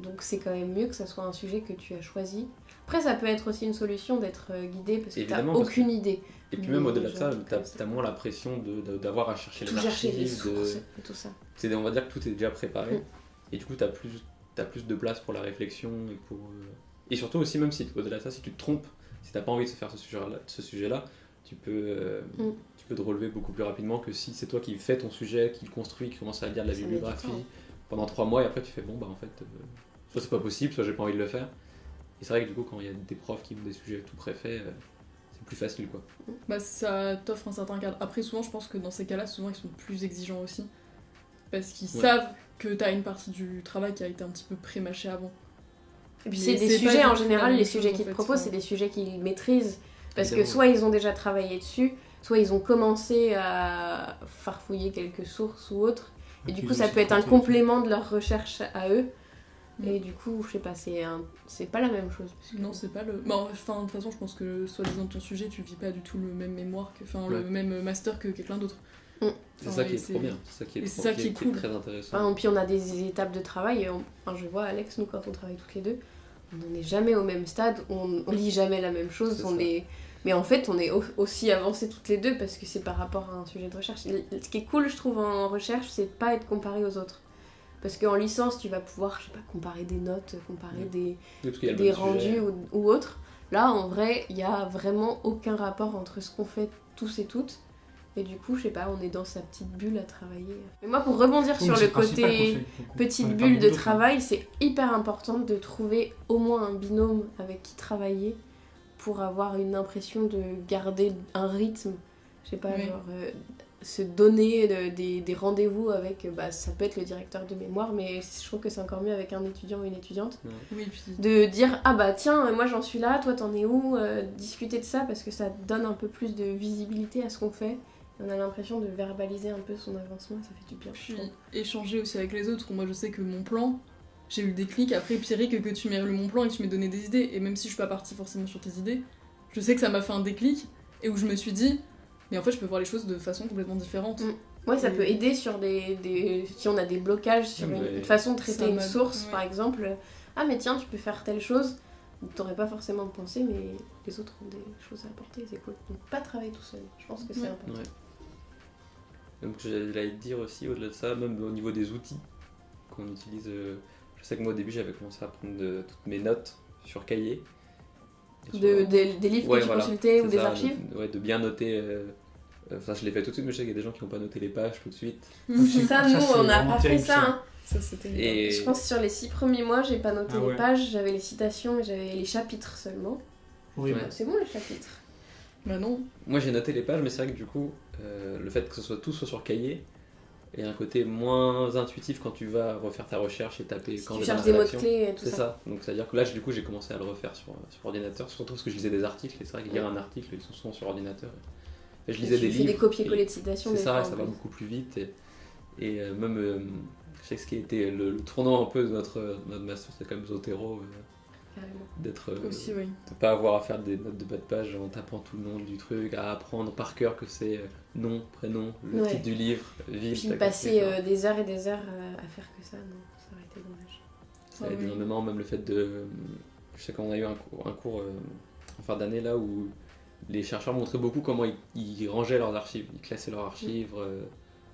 S1: Donc c'est quand même mieux que ça soit un sujet que tu as choisi. Après, ça peut être aussi une solution d'être euh, guidé parce que t'as aucune idée.
S2: Et puis même au-delà de ça, t'as as moins la pression de- de- d'avoir à chercher
S1: Tout
S2: les de-
S1: tout ça.
S2: on va dire que tout est déjà préparé.
S1: Mm.
S2: Et du coup, t'as plus, as plus de place pour la réflexion et pour. euh, Et surtout aussi, même si au-delà de ça, si tu te trompes, si t'as pas envie de se faire ce sujet-là, ce sujet-là tu peux. euh,
S1: Mm.
S2: Tu peux te relever beaucoup plus rapidement que si c'est toi qui fais ton sujet, qui le construit, qui commence à lire de la
S1: Ça
S2: bibliographie pendant trois mois et après tu fais bon bah en fait euh, soit c'est pas possible, soit j'ai pas envie de le faire. Et c'est vrai que du coup quand il y a des profs qui ont des sujets tout préfaits, euh, c'est plus facile quoi.
S3: Bah, ça t'offre un certain cadre. Après, souvent, je pense que dans ces cas-là, souvent, ils sont plus exigeants aussi. Parce qu'ils
S2: Ouais.
S3: savent que t'as une partie du travail qui a été un petit peu pré-mâché avant.
S1: Et puis c'est des sujets en général, les sujets qu'ils te proposent, c'est des sujets qu'ils maîtrisent. Parce que soit ils ont déjà travaillé dessus, soit ils ont commencé à farfouiller quelques sources ou autres. Et du coup, ça peut être un complément de leur recherche à eux.
S3: Mm.
S1: Et du coup, je sais pas, c'est un... c'est pas la même chose. parce que-
S3: Non, c'est pas le. Bah, enfin, de toute façon, je pense que, soi-disant, ton sujet, tu vis pas du tout le même mémoire que. Enfin,
S2: Ouais.
S3: le même master que quelqu'un d'autre.
S1: Mm.
S2: C'est
S3: Enfin,
S2: ça qui
S3: et
S2: est trop bien, c'est ça qui est,
S3: et c'est
S2: trop-
S3: ça qui est cool.
S2: très intéressant.
S1: Enfin, puis on a des étapes de travail. et on- enfin, je vois Alex, nous, quand on travaille toutes les deux, on n'en est jamais au même stade, on, on lit jamais la même chose. On
S2: ça.
S1: est... Mais en fait, on est au- aussi avancés toutes les deux parce que c'est par rapport à un sujet de recherche. Ce qui est cool, je trouve, en recherche, c'est de pas être comparé aux autres. Parce qu'en licence, tu vas pouvoir, je sais pas, comparer des notes, comparer des,
S2: Oui,
S1: des rendus ou, ou autres. Là, en vrai, il y a vraiment aucun rapport entre ce qu'on fait tous et toutes. Et du coup, je sais pas, on est dans sa petite bulle à travailler. Mais moi, pour rebondir
S4: Oui,
S1: sur le côté petite bulle de
S4: hein.
S1: travail, c'est hyper important de trouver au moins un binôme avec qui travailler pour avoir une impression de garder un rythme. Je sais pas,
S3: Oui.
S1: genre euh, se donner de- des, des rendez-vous avec, euh, bah, ça peut être le directeur de mémoire, mais je trouve que c'est encore mieux avec un étudiant ou une étudiante.
S3: Oui, puis
S1: De dire, ah bah tiens, moi j'en suis là, toi t'en es où Euh, Discuter de ça parce que ça donne un peu plus de visibilité à ce qu'on fait. On a l'impression de verbaliser un peu son avancement et ça fait du bien.
S3: Puis échanger aussi avec les autres. Moi, je sais que mon plan, j'ai eu le déclic après, Pierrick, que tu m'aies relu mon plan et que tu m'aies donné des idées. Et même si je suis pas partie forcément sur tes idées, je sais que ça m'a fait un déclic et où je me suis dit, mais en fait, je peux voir les choses de façon complètement différente.
S1: Mm. Ouais, ça
S3: Et-
S1: peut aider sur des, des- si on a des blocages sur une,
S2: mais-
S1: une façon de traiter une source,
S3: ouais.
S1: par exemple. Ah mais tiens, tu peux faire telle chose. T'aurais pas forcément pensé, mais les autres ont des choses à apporter, c'est cool. Donc pas travailler tout seul. Je pense que c'est
S3: Ouais.
S1: important.
S2: Ouais. Donc j'allais te dire aussi, au-delà de ça, même au niveau des outils qu'on utilise, euh, je sais que moi au début j'avais commencé à prendre de- toutes mes notes sur cahier.
S1: De, des, des livres
S2: Ouais,
S1: que tu
S2: voilà,
S1: consultais ou des
S2: ça,
S1: archives.
S2: de, ouais, de bien noter. euh, euh, Enfin, je l'ai fait tout de suite, mais je sais qu'il y a des gens qui n'ont pas noté les pages tout de suite.
S4: c'est-
S1: Ça,
S4: ça,
S1: nous, on n'a pas fait ça.
S4: ça.
S1: hein.
S3: Ça.
S2: Et
S1: Je pense que sur les six premiers mois, j'ai pas noté
S4: Ah
S1: les
S4: ouais.
S1: pages, j'avais les citations et j'avais les chapitres seulement.
S4: Horrible.
S2: Ouais.
S1: C'est bon les chapitres.
S3: Bah non.
S2: moi j'ai noté les pages, mais c'est vrai que du coup, euh, le fait que ce soit tout soit sur cahier, a un côté moins intuitif quand tu vas refaire ta recherche et taper
S1: Si
S2: quand
S1: tu cherches des
S2: rédaction.
S1: mots-clés et tout
S2: C'est
S1: ça.
S2: ça. Donc c'est-à-dire que là, du coup, j'ai commencé à le refaire sur, sur ordinateur, surtout parce que je lisais des articles, et c'est vrai que lire un article, ils sont souvent sur ordinateur. Et je lisais
S1: tu
S2: des livres.
S1: des copier-coller
S2: et
S1: de citations.
S2: C'est ça, et ça va beaucoup plus vite. Et, et, euh, même, euh, je sais que ce qui a été le, le tournant un peu de notre, notre master, c'est quand même Zotero, euh. D'être. euh,
S3: Aussi, oui.
S2: de pas avoir à faire des notes de bas de page en tapant tout le nom du truc, à apprendre par cœur que c'est euh, nom, prénom, le
S1: Ouais.
S2: titre du livre, ville,
S1: Puis passer euh, des heures et des heures euh, à faire que ça, non, ça aurait été dommage.
S2: Ça aide
S3: oui.
S2: énormément, même le fait de. Je sais qu'on a eu un cours, un cours euh, en fin d'année là où les chercheurs montraient beaucoup comment ils, ils rangeaient leurs archives, ils classaient leurs archives. euh.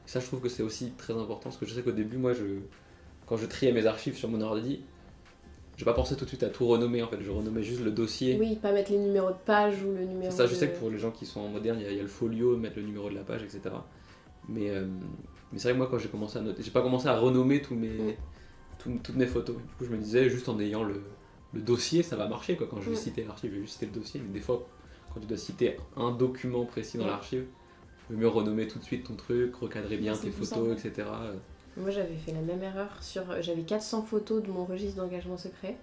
S2: ça, je trouve que c'est aussi très important parce que je sais qu'au début, moi, je, quand je triais mes archives sur mon ordi, j'ai pas pensé tout de suite à tout renommer en fait, je renommais juste le dossier.
S1: Oui, pas mettre les numéros de page ou le numéro
S2: ça, je
S1: de-
S2: sais que pour les gens qui sont en moderne, il y, a- il y a le folio, mettre le numéro de la page, etc. Mais, euh, mais c'est vrai que moi, quand j'ai commencé à noter, j'ai pas commencé à renommer tous mes,
S1: Mm.
S2: tous- toutes mes photos. Du coup, je me disais, juste en ayant le, le dossier, ça va marcher. Quoi. Quand je vais citer l'archive, je vais juste citer le dossier. Mais des fois, quand tu dois citer un document précis dans l'archive, il vaut mieux renommer tout de suite ton truc, recadrer bien tes photos,
S3: simple.
S2: etc.
S1: Moi, j'avais fait la même erreur sur. J'avais 400 photos de mon registre d'engagement secret.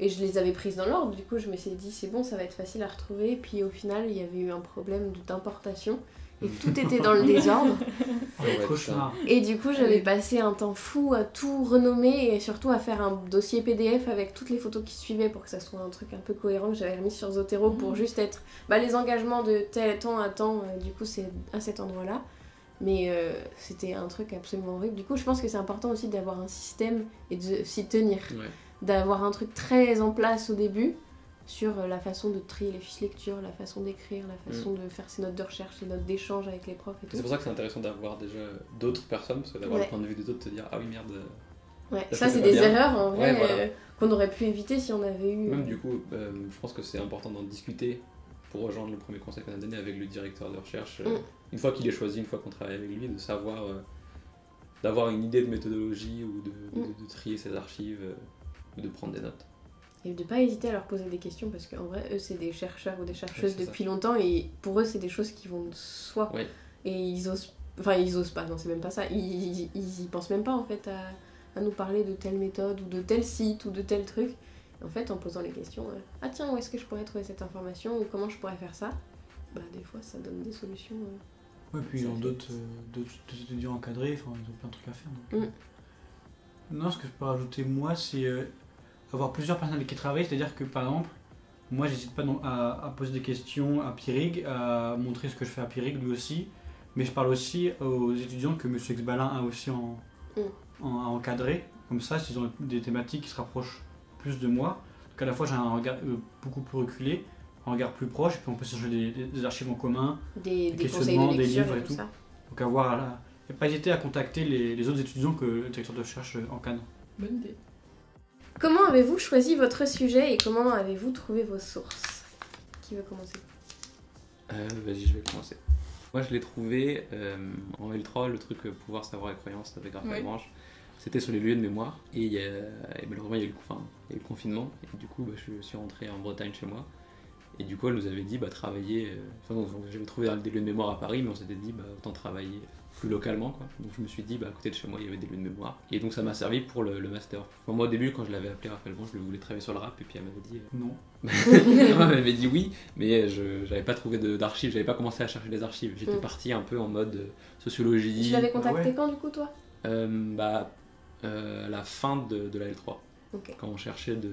S1: Et je les avais prises dans l'ordre, du coup je me suis dit c'est bon, ça va être facile à retrouver. Puis au final, il y avait eu un problème d'importation et [LAUGHS] tout était dans le désordre. Et du coup, j'avais passé un temps fou à tout renommer et surtout à faire un dossier PDF avec toutes les photos qui suivaient pour que ça soit un truc un peu cohérent que j'avais remis sur Zotero pour
S3: Mhm.
S1: juste être bah, les engagements de tel temps à temps, euh, du coup, c'est à cet endroit-là. Mais euh, c'était un truc absolument horrible. Du coup, je pense que c'est important aussi d'avoir un système et de s'y tenir.
S2: Ouais.
S1: D'avoir un truc très en place au début sur euh, la façon de trier les fiches lecture, la façon d'écrire, la façon de faire ses notes de recherche, les notes d'échange avec les profs et tout.
S2: C'est pour ça que c'est intéressant d'avoir déjà d'autres personnes, parce que d'avoir
S1: Ouais.
S2: le point de vue des autres, te dire ah oui merde.
S1: Ouais,
S2: Ça, c'est
S1: des
S2: bien.
S1: erreurs en vrai
S2: Ouais, voilà.
S1: euh, qu'on aurait pu éviter si on avait eu.
S2: Même
S1: euh,
S2: du coup, euh, je pense que c'est important d'en discuter pour rejoindre le premier conseil qu'on a donné avec le directeur de recherche. euh,
S1: Mm.
S2: Une fois qu'il est choisi, une fois qu'on travaille avec lui, de savoir, euh, d'avoir une idée de méthodologie ou de,
S1: Mm.
S2: de trier ses archives, euh, ou de prendre des notes.
S1: Et de pas hésiter à leur poser des questions parce qu'en vrai, eux, c'est des chercheurs ou des chercheuses depuis longtemps et pour eux, c'est des choses qui vont de soi. Et ils osent. Enfin, ils osent pas, non, c'est même pas ça. Ils, ils, ils y pensent même pas en fait à, à nous parler de telle méthode ou de tel site ou de tel truc. En fait, en posant les questions, euh, ah tiens, où est-ce que je pourrais trouver cette information ou comment je pourrais faire ça? Bah, des fois, ça donne des solutions. euh.
S4: Ouais, puis ils ont d'autres euh, d'autres étudiants encadrés, enfin, ils ont plein de trucs à faire. donc,
S1: Mm.
S4: euh. Non, ce que je peux rajouter, moi, c'est avoir plusieurs personnes avec qui travailler. C'est-à-dire que, par exemple, moi, j'hésite pas à, à poser des questions à Pierrig, à montrer ce que je fais à Pierrig, lui aussi. Mais je parle aussi aux étudiants que M. Xbalin a aussi en,
S1: Mm.
S4: en- à encadrer. Comme ça, s'ils ont des thématiques qui se rapprochent plus de moi. Donc à la fois, j'ai un regard euh, beaucoup plus reculé, un regard plus proche, et puis on peut s'échanger des, des- des archives en commun.
S1: Des,
S4: Des questionnements,
S1: de
S4: des livres
S1: et
S4: et
S1: tout ça.
S4: Donc avoir la, et pas hésiter à contacter les, les autres étudiants que le directeur de recherche euh, encadre.
S3: Bonne idée.
S1: Comment avez-vous choisi votre sujet et comment avez-vous trouvé vos sources? Qui veut commencer?
S2: Euh, Vas-y, je vais commencer. Moi, je l'ai trouvé euh, en L3, le truc euh, Pouvoir, Savoir et Croyance avec Raphaël
S3: Oui.
S2: Branche. C'était sur les lieux de mémoire. Et, il y a- et malheureusement, il y, a eu le, enfin, il y a eu le confinement. Et du coup, bah, je suis rentré en Bretagne chez moi. Et du coup, elle nous avait dit, bah, travailler. euh, Enfin, donc, j'avais trouvé des lieux de mémoire à Paris, mais on s'était dit, bah, autant travailler plus localement. Quoi. Donc, je me suis dit, bah, à côté de chez moi, il y avait des lieux de mémoire. Et donc, ça m'a servi pour le, le master. Enfin, moi, au début, quand je l'avais appelé Raphaël Branche, je voulais travailler sur le rap. Et puis, elle m'avait dit, euh,
S4: Non.
S2: non, [LAUGHS] elle m'avait dit oui, mais je j'avais pas trouvé d'archives, j'avais pas commencé à chercher les archives. J'étais
S1: Mm.
S2: parti un peu en mode euh, sociologie.
S1: Tu l'avais contacté
S4: ouais.
S1: quand du coup toi?
S2: Euh, bah, euh, à la fin de, de la L3,
S1: Ok.
S2: quand on cherchait de.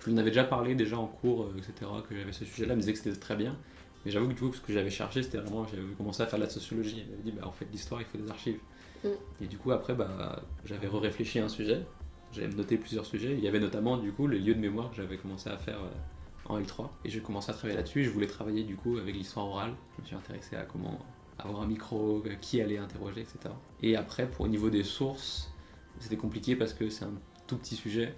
S2: Je lui en avais déjà parlé déjà en cours, euh, etc., que j'avais ce sujet-là, me disait que c'était très bien. Mais j'avoue que du coup, ce que j'avais cherché, c'était vraiment, j'avais commencé à faire de la sociologie. Elle m'avait dit, bah en fait, l'histoire, il faut des archives.
S1: Mm.
S2: Et du coup, après, bah, j'avais réfléchi à un sujet. J'avais noté plusieurs sujets. Il y avait notamment, du coup, les lieux de mémoire que j'avais commencé à faire euh, en L3. Et j'ai commencé à travailler là-dessus. Je voulais travailler, du coup, avec l'histoire orale. Je me suis intéressé à comment avoir un micro, euh, qui allait interroger, etc. Et après, pour au niveau des sources, c'était compliqué parce que c'est un tout petit sujet.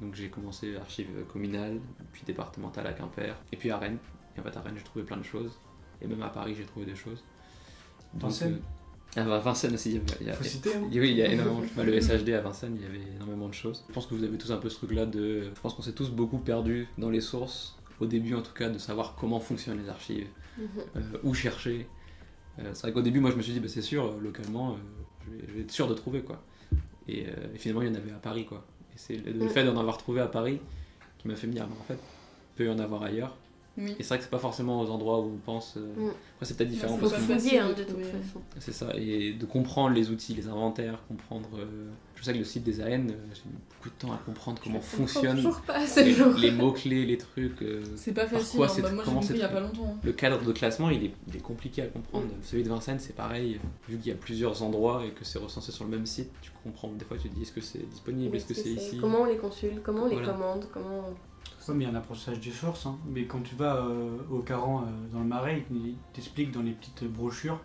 S2: Donc j'ai commencé archives communales, puis départementales à Quimper, et puis à Rennes. Et en fait, à Rennes, j'ai trouvé plein de choses. Et même à Paris, j'ai trouvé des choses. Donc,
S4: Vincennes.
S2: euh, ah bah, Vincennes aussi, il y a- il y a,
S4: Faut citer, hein.
S2: oui, il y a énormément de bah, Le SHD à Vincennes, il y avait énormément de choses. Je pense que vous avez tous un peu ce truc-là de. Je pense qu'on s'est tous beaucoup perdus dans les sources, au début en tout cas, de savoir comment fonctionnent les archives,
S1: Mhm.
S2: euh, où chercher. Euh, c'est vrai qu'au début, moi je me suis dit, bah, c'est sûr, euh, localement, euh, je, vais, je vais être sûr de trouver quoi. Et, euh, et finalement, il y en avait à Paris quoi. Et c'est le, le
S1: Mm.
S2: fait d'en avoir trouvé à Paris qui m'a fait me dire, bah, en fait, il peut y en avoir ailleurs.
S3: Oui.
S2: Et c'est vrai que c'est pas forcément aux endroits où on pense. euh,
S1: Mm.
S2: Après, c'est peut-être différent
S3: c'est
S1: Faut fouiller hein,
S3: de
S1: de toute façon.
S2: c'est ça, et de comprendre les outils, les inventaires, comprendre. euh, Je sais que le site des AN, euh, j'ai mis beaucoup de temps à comprendre comment fonctionnent
S1: pas
S2: les, mots-clés, les trucs. euh,
S3: C'est pas facile,
S2: quoi
S3: hein.
S2: c'est-
S3: Bah, moi j'ai
S2: comment
S3: compris
S2: c'est
S3: il y a pas longtemps. hein.
S2: Le cadre de classement, il est, il est compliqué à comprendre.
S1: Mm.
S2: Celui de Vincennes, c'est pareil. Vu qu'il y a plusieurs endroits et que c'est recensé sur le même site, tu comprends. Des fois, tu te dis est-ce que c'est disponible, est-ce que c'est ici?
S1: Comment on les consulte? Comment on les commande? Comment
S4: Mais il y a un apprentissage des sources. hein. Mais quand tu vas euh, au Caran euh, dans le Marais, il t'explique dans les petites brochures.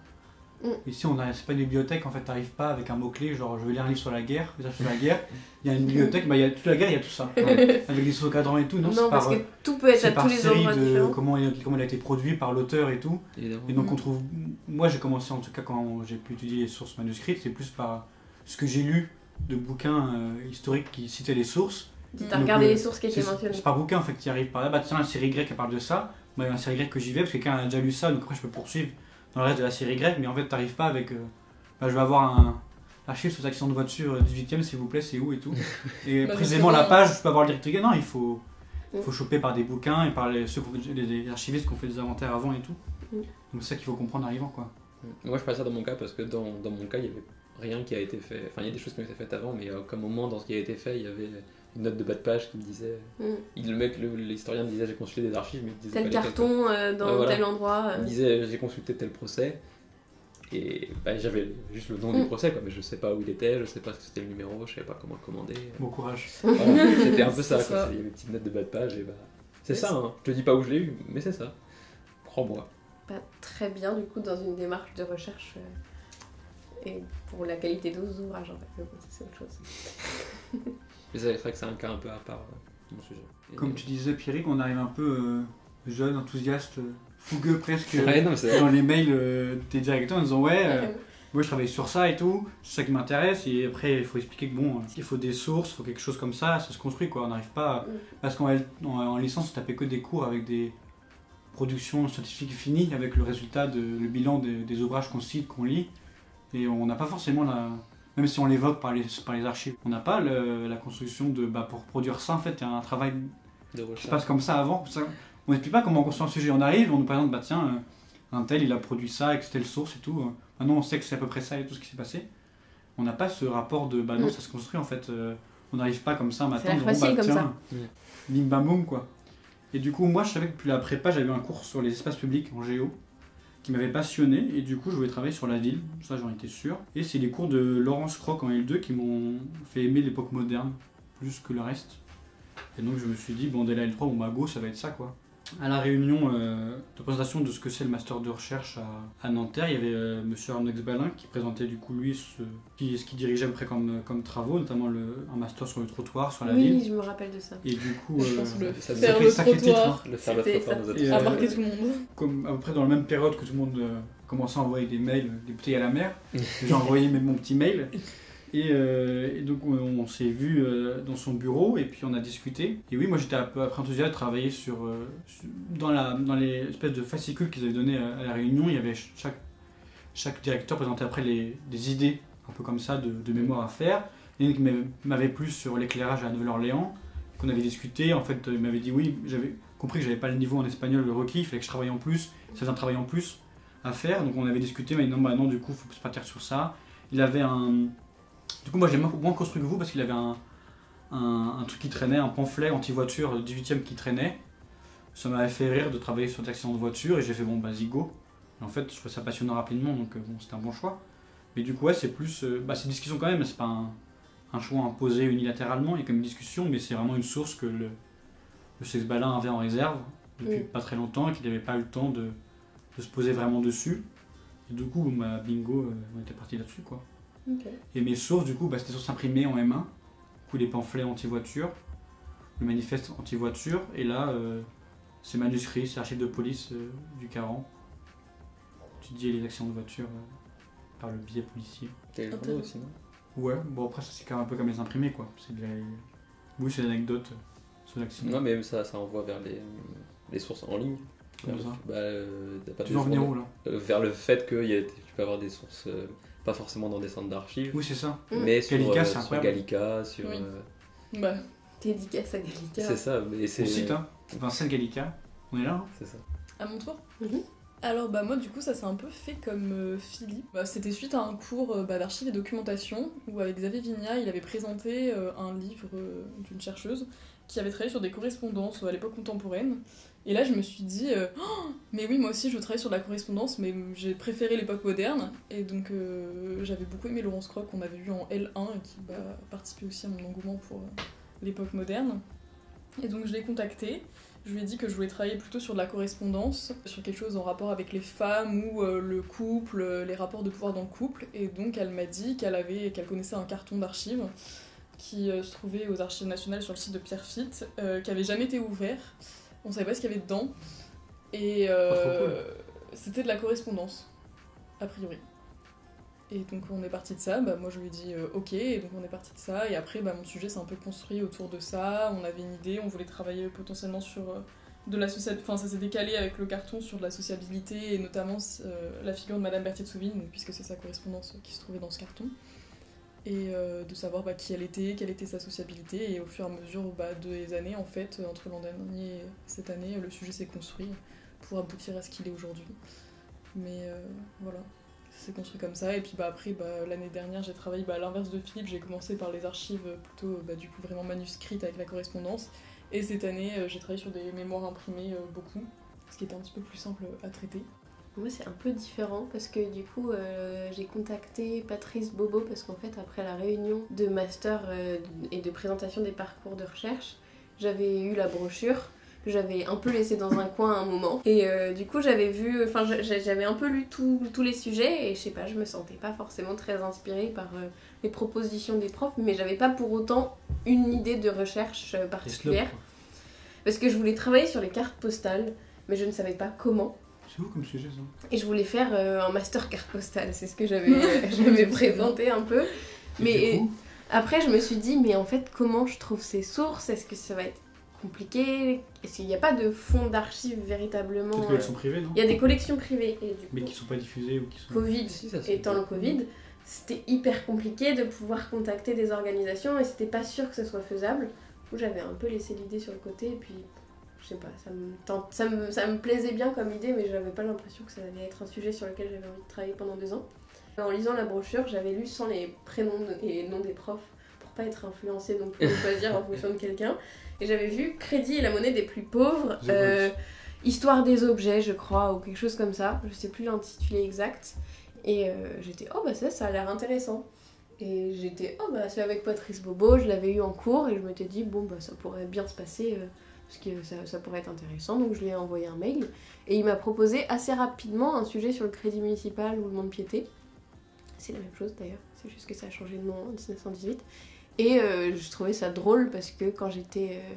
S1: Mm.
S4: Ici, on a, c'est pas une bibliothèque, en fait, t'arrives pas avec un mot-clé, genre je vais lire un livre sur la guerre, déjà sur la guerre. Il y a une bibliothèque, bah, il y a toute la guerre, il y a tout ça. [LAUGHS] avec des sous cadrans et tout. Non,
S1: Non,
S4: c'est par,
S1: parce que
S4: euh,
S1: tout peut être
S4: c'est
S1: à
S4: par
S1: tous les endroits différents.
S4: comment il, comment il a été produit par l'auteur et tout.
S2: Évidemment.
S4: Et donc
S3: Mm.
S4: on trouve, moi j'ai commencé en tout cas quand j'ai pu étudier les sources manuscrites, c'est plus par ce que j'ai lu de bouquins euh, historiques qui citaient les sources.
S1: T'as
S4: Donc,
S1: regardé
S4: euh,
S1: les sources qui
S4: C'est
S1: étaient mentionnées.
S4: c'est par bouquin en fait qui arrive par là, bah tiens la série grecque elle parle de ça, bah, il y a une série grecque que j'y vais parce que quelqu'un a déjà lu ça donc après je peux poursuivre dans le reste de la série grecque mais en fait t'arrives pas avec, euh, bah, je vais avoir un archive sur accident de voiture 18ème s'il vous plaît c'est où et tout. [LAUGHS] Et
S3: Bah,
S4: précisément la page je peux avoir le direct non il faut,
S1: Mm.
S4: faut choper par des bouquins et par les, ceux les, les archivistes qui ont fait des inventaires avant et tout.
S1: Mm.
S4: Donc c'est ça qu'il faut comprendre en arrivant quoi.
S2: Moi, je parle ça dans mon cas parce que dans, dans mon cas, il y avait rien qui a été fait. Enfin, il y a des choses qui ont été faites avant, mais à aucun moment dans ce qui a été fait, il y avait une note de bas de page qui me disait.
S1: Mm.
S2: Il, le mec, le- l'historien me disait j'ai consulté des archives, mais il disait
S1: Tel carton euh, dans
S2: voilà.
S1: tel endroit.
S2: Il
S1: euh.
S2: me disait j'ai consulté tel procès. Et bah, j'avais juste le nom du
S1: Mm.
S2: procès, quoi, mais je sais pas où il était, je sais pas ce que c'était le numéro, je savais pas comment le commander.
S4: Bon courage. [LAUGHS]
S2: Voilà, c'était un peu ça, quoi. Il y avait une petite note de bas de page et bah. C'est ça, hein. je te dis pas où je l'ai eu, mais c'est ça. Crois-moi.
S1: Pas très bien du coup dans une démarche de recherche euh, et pour la qualité de vos ouvrages en fait. C'est autre chose. [LAUGHS]
S2: Mais c'est vrai que c'est un cas un peu à part, euh, mon sujet. Et-
S4: Comme tu disais Pierrick, on arrive un peu euh, jeune, enthousiaste, euh, fougueux presque [LAUGHS]
S2: Ouais, non,
S4: dans les mails euh, des directeurs en disant ouais, euh, moi je travaille sur ça et tout, c'est ça qui m'intéresse et après il faut expliquer que bon, il faut des sources, il faut quelque chose comme ça, ça se construit quoi, on n'arrive pas à-
S1: Mm.
S4: parce qu'en en, en licence on tapait que des cours avec des productions scientifiques finies avec le résultat de le bilan des, des ouvrages qu'on cite, qu'on lit et on n'a pas forcément la même si on l'évoque par les, par les archives, on n'a pas le- la construction de bah, pour produire ça en fait, il y a un travail
S2: de
S4: qui passe comme ça avant. Ça- on n'explique pas comment on construit un sujet. On arrive, on nous présente, bah tiens, euh, un tel, il a produit ça, avec telle source et tout. Euh, Maintenant, on sait que c'est à peu près ça et tout ce qui s'est passé. On n'a pas ce rapport de, bah non,
S1: Mm.
S4: ça se construit en fait. euh, on n'arrive pas comme ça un matin. Bah,
S1: comme
S4: tiens,
S2: ça.
S4: Bim bam boum quoi. Et du coup, moi, je savais que depuis la prépa, j'avais eu un cours sur les espaces publics en géo qui m'avait passionné et du coup, je voulais travailler sur la ville. Ça, j'en étais sûr. Et c'est les cours de Laurence Croc en L2 qui m'ont fait aimer l'époque moderne plus que le reste. Et donc, je me suis dit, bon, dès la L3, bon, bah, go, ça va être ça quoi. À la réunion euh, de présentation de ce que c'est le master de recherche à, à Nanterre, il y avait euh, monsieur Arnex Balin qui présentait du coup lui ce qui, ce qu'il dirigeait à peu près comme, comme travaux, notamment le, un master sur le trottoir, sur la
S1: oui,
S4: ville.
S1: je me rappelle de ça.
S4: Et du coup, euh,
S3: le
S2: ça
S3: faire
S4: a
S3: le
S4: fait sacré titre,
S3: trottoir,
S2: Le faire le
S1: C'était
S2: trottoir
S1: ça.
S2: nous a
S4: Et,
S3: a
S4: euh,
S3: marqué tout le monde.
S4: comme à peu près dans la même période que tout le monde euh, commençait à envoyer des mails, des bouteilles à la mer, [LAUGHS] j'ai envoyé même mon petit mail. Et, euh, et donc on, s'est vu euh, dans son bureau et puis on a discuté. Et oui, moi j'étais un peu après enthousiaste de travailler sur, euh, sur- dans, la, dans les espèces de fascicules qu'ils avaient donné à, la réunion. Il y avait ch- chaque, chaque directeur présentait après les, des idées un peu comme ça de, mémoire à faire. Il y en a qui m'avait- plus sur l'éclairage à la Nouvelle-Orléans, qu'on avait discuté. En fait, il m'avait dit oui, j'avais compris que j'avais pas le niveau en espagnol le requis, il fallait que je travaille en plus, faisait un travail en plus à faire. Donc on avait discuté, mais non, bah non, du coup, faut se partir sur ça. Il avait un. Du coup, moi j'ai moins construit que vous parce qu'il avait un, un, un truc qui traînait, un pamphlet anti-voiture 18ème qui traînait. Ça m'avait fait rire de travailler sur des accidents de voiture et j'ai fait bon, bah zigo. Et en fait, je trouvais ça passionnant rapidement donc euh, bon, c'était un bon choix. Mais du coup, ouais, c'est plus. euh, bah, c'est une discussion quand même, c'est pas un, un choix imposé unilatéralement, il y a comme une discussion, mais c'est vraiment une source que le, le sexe balin avait en réserve depuis
S1: Oui.
S4: pas très longtemps et qu'il n'avait pas eu le temps de, de se poser vraiment dessus. Et du coup, bah, bingo, euh, on était parti là-dessus quoi. Et mes sources, du coup, bah, c'était sources imprimées en M1, du coup, les pamphlets anti-voiture, le manifeste anti-voiture, et là, euh, c'est manuscrit, c'est archive de police euh, du 40. Tu dis les accidents de voiture euh, par le biais policier.
S2: T'as les aussi, non?
S4: Ouais, bon après, ça, c'est quand même un peu comme les imprimés, quoi. C'est de la- Oui, c'est l'anecdote euh, sur l'accident.
S2: Non, mais ça, ça envoie vers les, les sources en ligne.
S4: Comme
S2: Vers-
S4: ça.
S2: bah, euh, pas
S4: Tu
S2: de
S4: veux en venir
S2: journaux.
S4: où, là?
S2: Euh, Vers le fait que y a- tu peux avoir des sources, euh, pas forcément dans des centres d'archives,
S4: Oui, c'est ça.
S1: Mm.
S2: mais sur,
S4: Gallica,
S2: euh,
S4: c'est
S2: sur. Gallica, sur.
S3: Oui.
S2: euh,
S3: Bah,
S1: Dédicace à Gallica.
S2: c'est ça, mais c'est.
S4: Site, hein. Vincent Gallica. On est là, hein
S2: C'est ça.
S3: à mon tour
S1: Mhm.
S3: Alors bah moi du coup ça s'est un peu fait comme euh, Philippe. Bah, C'était suite à un cours euh, bah, d'archives et documentation où avec Xavier Vignat il avait présenté euh, un livre euh, d'une chercheuse qui avait travaillé sur des correspondances euh, à l'époque contemporaine. Et là je me suis dit euh, Oh, mais oui moi aussi je veux travailler sur de la correspondance mais j'ai préféré l'époque moderne et donc euh, j'avais beaucoup aimé Laurence Croc qu'on avait vu en L1 et qui bah, participait aussi à mon engouement pour euh, l'époque moderne. Et donc je l'ai contacté. Je lui ai dit que je voulais travailler plutôt sur de la correspondance, sur quelque chose en rapport avec les femmes ou le couple, les rapports de pouvoir dans le couple. Et donc elle m'a dit qu'elle avait, qu'elle connaissait un carton d'archives qui se trouvait aux archives nationales sur le site de Pierre Fitt, euh, qui avait jamais été ouvert. On savait pas ce qu'il y avait dedans. Et euh,
S4: trop
S3: c'était de la correspondance, a priori. Et donc on est parti de ça, bah, moi je lui ai dit euh, ok, et donc on est parti de ça, et après bah, mon sujet s'est un peu construit autour de ça, on avait une idée, on voulait travailler potentiellement sur euh, de la sociabilité, enfin ça s'est décalé avec le carton sur de la sociabilité, et notamment la figure de Madame Berthier de Souville, donc, puisque c'est sa correspondance qui se trouvait dans ce carton, et euh, de savoir bah, qui elle était, quelle était sa sociabilité, et au fur et à mesure bah, des années, en fait, entre l'an dernier et cette année, le sujet s'est construit pour aboutir à ce qu'il est aujourd'hui. Mais euh, voilà. C'est construit comme ça et puis bah après bah, l'année dernière j'ai travaillé à l'inverse de Philippe j'ai commencé par les archives plutôt du coup vraiment manuscrites avec la correspondance. Et cette année euh, j'ai travaillé sur des mémoires imprimées euh, beaucoup ce qui était un petit peu plus simple à traiter
S1: Moi, c'est un peu différent parce que du coup, euh, j'ai contacté Patrice Bobo parce qu'en fait, après la réunion de master euh, et de présentation des parcours de recherche, j'avais eu la brochure que j'avais un peu laissée dans un coin à un moment. Et euh, du coup, j'avais vu, enfin, j'a- j'avais un peu lu tout- tous les sujets et je sais pas, je me sentais pas forcément très inspirée par les propositions des profs, mais j'avais pas pour autant une idée de recherche particulière parce que je voulais travailler sur les cartes postales, mais je ne savais pas comment.
S4: C'est où comme sujet, ça
S1: Et je voulais faire euh, un master carte postale, c'est ce que j'avais [LAUGHS] [LAUGHS] euh, présenté un peu. Mais après, je me suis dit, mais en fait, comment je trouve ces sources? Est-ce que ça va être compliqué? Est-ce qu'il n'y a pas de fonds d'archives véritablement
S4: Peut-être
S1: euh,
S4: collections privées, non?
S1: Il y a des collections privées. Et du
S4: Mais qui sont pas diffusées ou qui sont.
S1: Covid
S2: Si, ça
S1: étant le Covid, c'était hyper compliqué de pouvoir contacter des organisations et c'était pas sûr que ce soit faisable. Du coup, j'avais un peu laissé l'idée sur le côté et puis, je sais pas, ça me, tente- ça me, ça me plaisait bien comme idée, mais j'avais pas l'impression que ça allait être un sujet sur lequel j'avais envie de travailler pendant deux ans. En lisant la brochure, j'avais lu sans les prénoms et noms des profs pour pas être influencée non plus de choisir en [LAUGHS] fonction de quelqu'un. Et j'avais vu Crédit et la monnaie des plus pauvres, euh. Histoire des objets, je crois, ou quelque chose comme ça. Je sais plus l'intitulé exact. Et euh, j'étais, oh bah ça, ça a l'air intéressant. Et j'étais, oh bah c'est avec Patrice Bobo, je l'avais eu en cours et je m'étais dit, bon bah ça pourrait bien se passer euh, parce que ça, pourrait être intéressant. Donc je lui ai envoyé un mail et il m'a proposé assez rapidement un sujet sur le crédit municipal ou le monde piété. C'est la même chose d'ailleurs, c'est juste que ça a changé de nom en 1918. Et euh, je trouvais ça drôle parce que quand j'étais euh,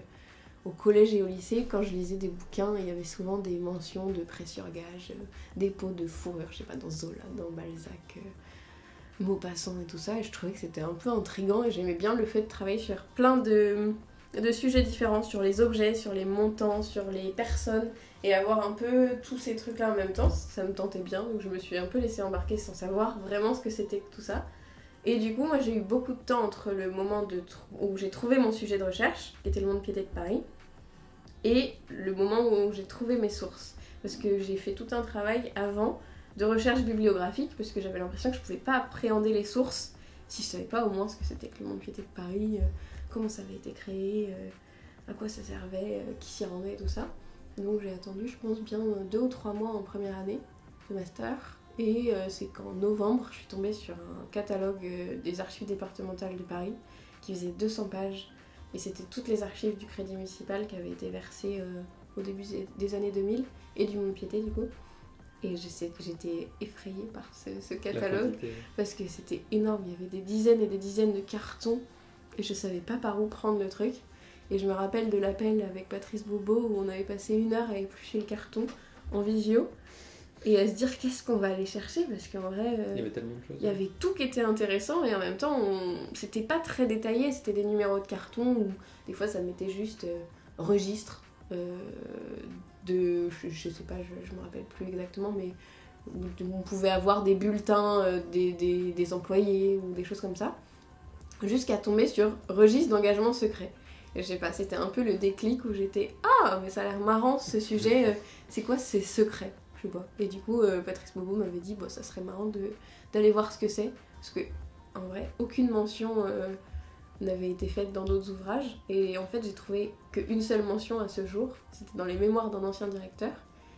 S1: au collège et au lycée, quand je lisais des bouquins, il y avait souvent des mentions de prêt sur gage, euh, pots de fourrure, je sais pas, dans Zola, dans Balzac, euh, Maupassant et tout ça. Et je trouvais que c'était un peu intriguant et j'aimais bien le fait de travailler sur plein de, de sujets différents, sur les objets, sur les montants, sur les personnes et avoir un peu tous ces trucs-là en même temps. Ça me tentait bien, donc je me suis un peu laissée embarquer sans savoir vraiment ce que c'était que tout ça. Et du coup, moi j'ai eu beaucoup de temps entre le moment où j'ai trouvé mon sujet de recherche, qui était le monde piété de Paris, et le moment où j'ai trouvé mes sources. Parce que j'ai fait tout un travail avant de recherche bibliographique, parce que j'avais l'impression que je pouvais pas appréhender les sources si je savais pas au moins ce que c'était que le monde piété de Paris, euh, comment ça avait été créé, euh, à quoi ça servait, euh, qui s'y rendait, tout ça. Donc j'ai attendu, je pense, bien euh, deux ou trois mois en première année de master. Et c'est qu'en novembre, je suis tombée sur un catalogue des archives départementales de Paris qui faisait 200 pages. Et c'était toutes les archives du crédit municipal qui avaient été versées au début des- années 2000 et du monde piété du coup. Et j'étais effrayée par ce, catalogue parce que c'était énorme. Il y avait des dizaines et des dizaines de cartons et je savais pas par où prendre le truc. Et je me rappelle de l'appel avec Patrice Bobo où on avait passé une heure à éplucher le carton en visio et à se dire qu'est-ce qu'on va aller chercher? Parce qu'en vrai euh,
S2: Il y avait tellement de choses.
S1: il y avait tout qui était intéressant et en même temps on... c'était pas très détaillé, c'était des numéros de carton ou des fois ça mettait juste euh, registre euh, de. Je, je sais pas, je, je me rappelle plus exactement, mais on pouvait avoir des bulletins euh, des, des- des employés ou des choses comme ça, jusqu'à tomber sur registre d'engagement secret. Et je sais pas, c'était un peu le déclic où j'étais Ah, mais ça a l'air marrant ce sujet, euh, c'est quoi ces secrets Je sais pas. Et du coup, euh, Patrice Bobo m'avait dit Bon, ça serait marrant d'aller voir ce que c'est. Parce que, en vrai, aucune mention euh, n'avait été faite dans d'autres ouvrages. Et en fait, j'ai trouvé qu'une seule mention à ce jour. C'était dans les mémoires d'un ancien directeur,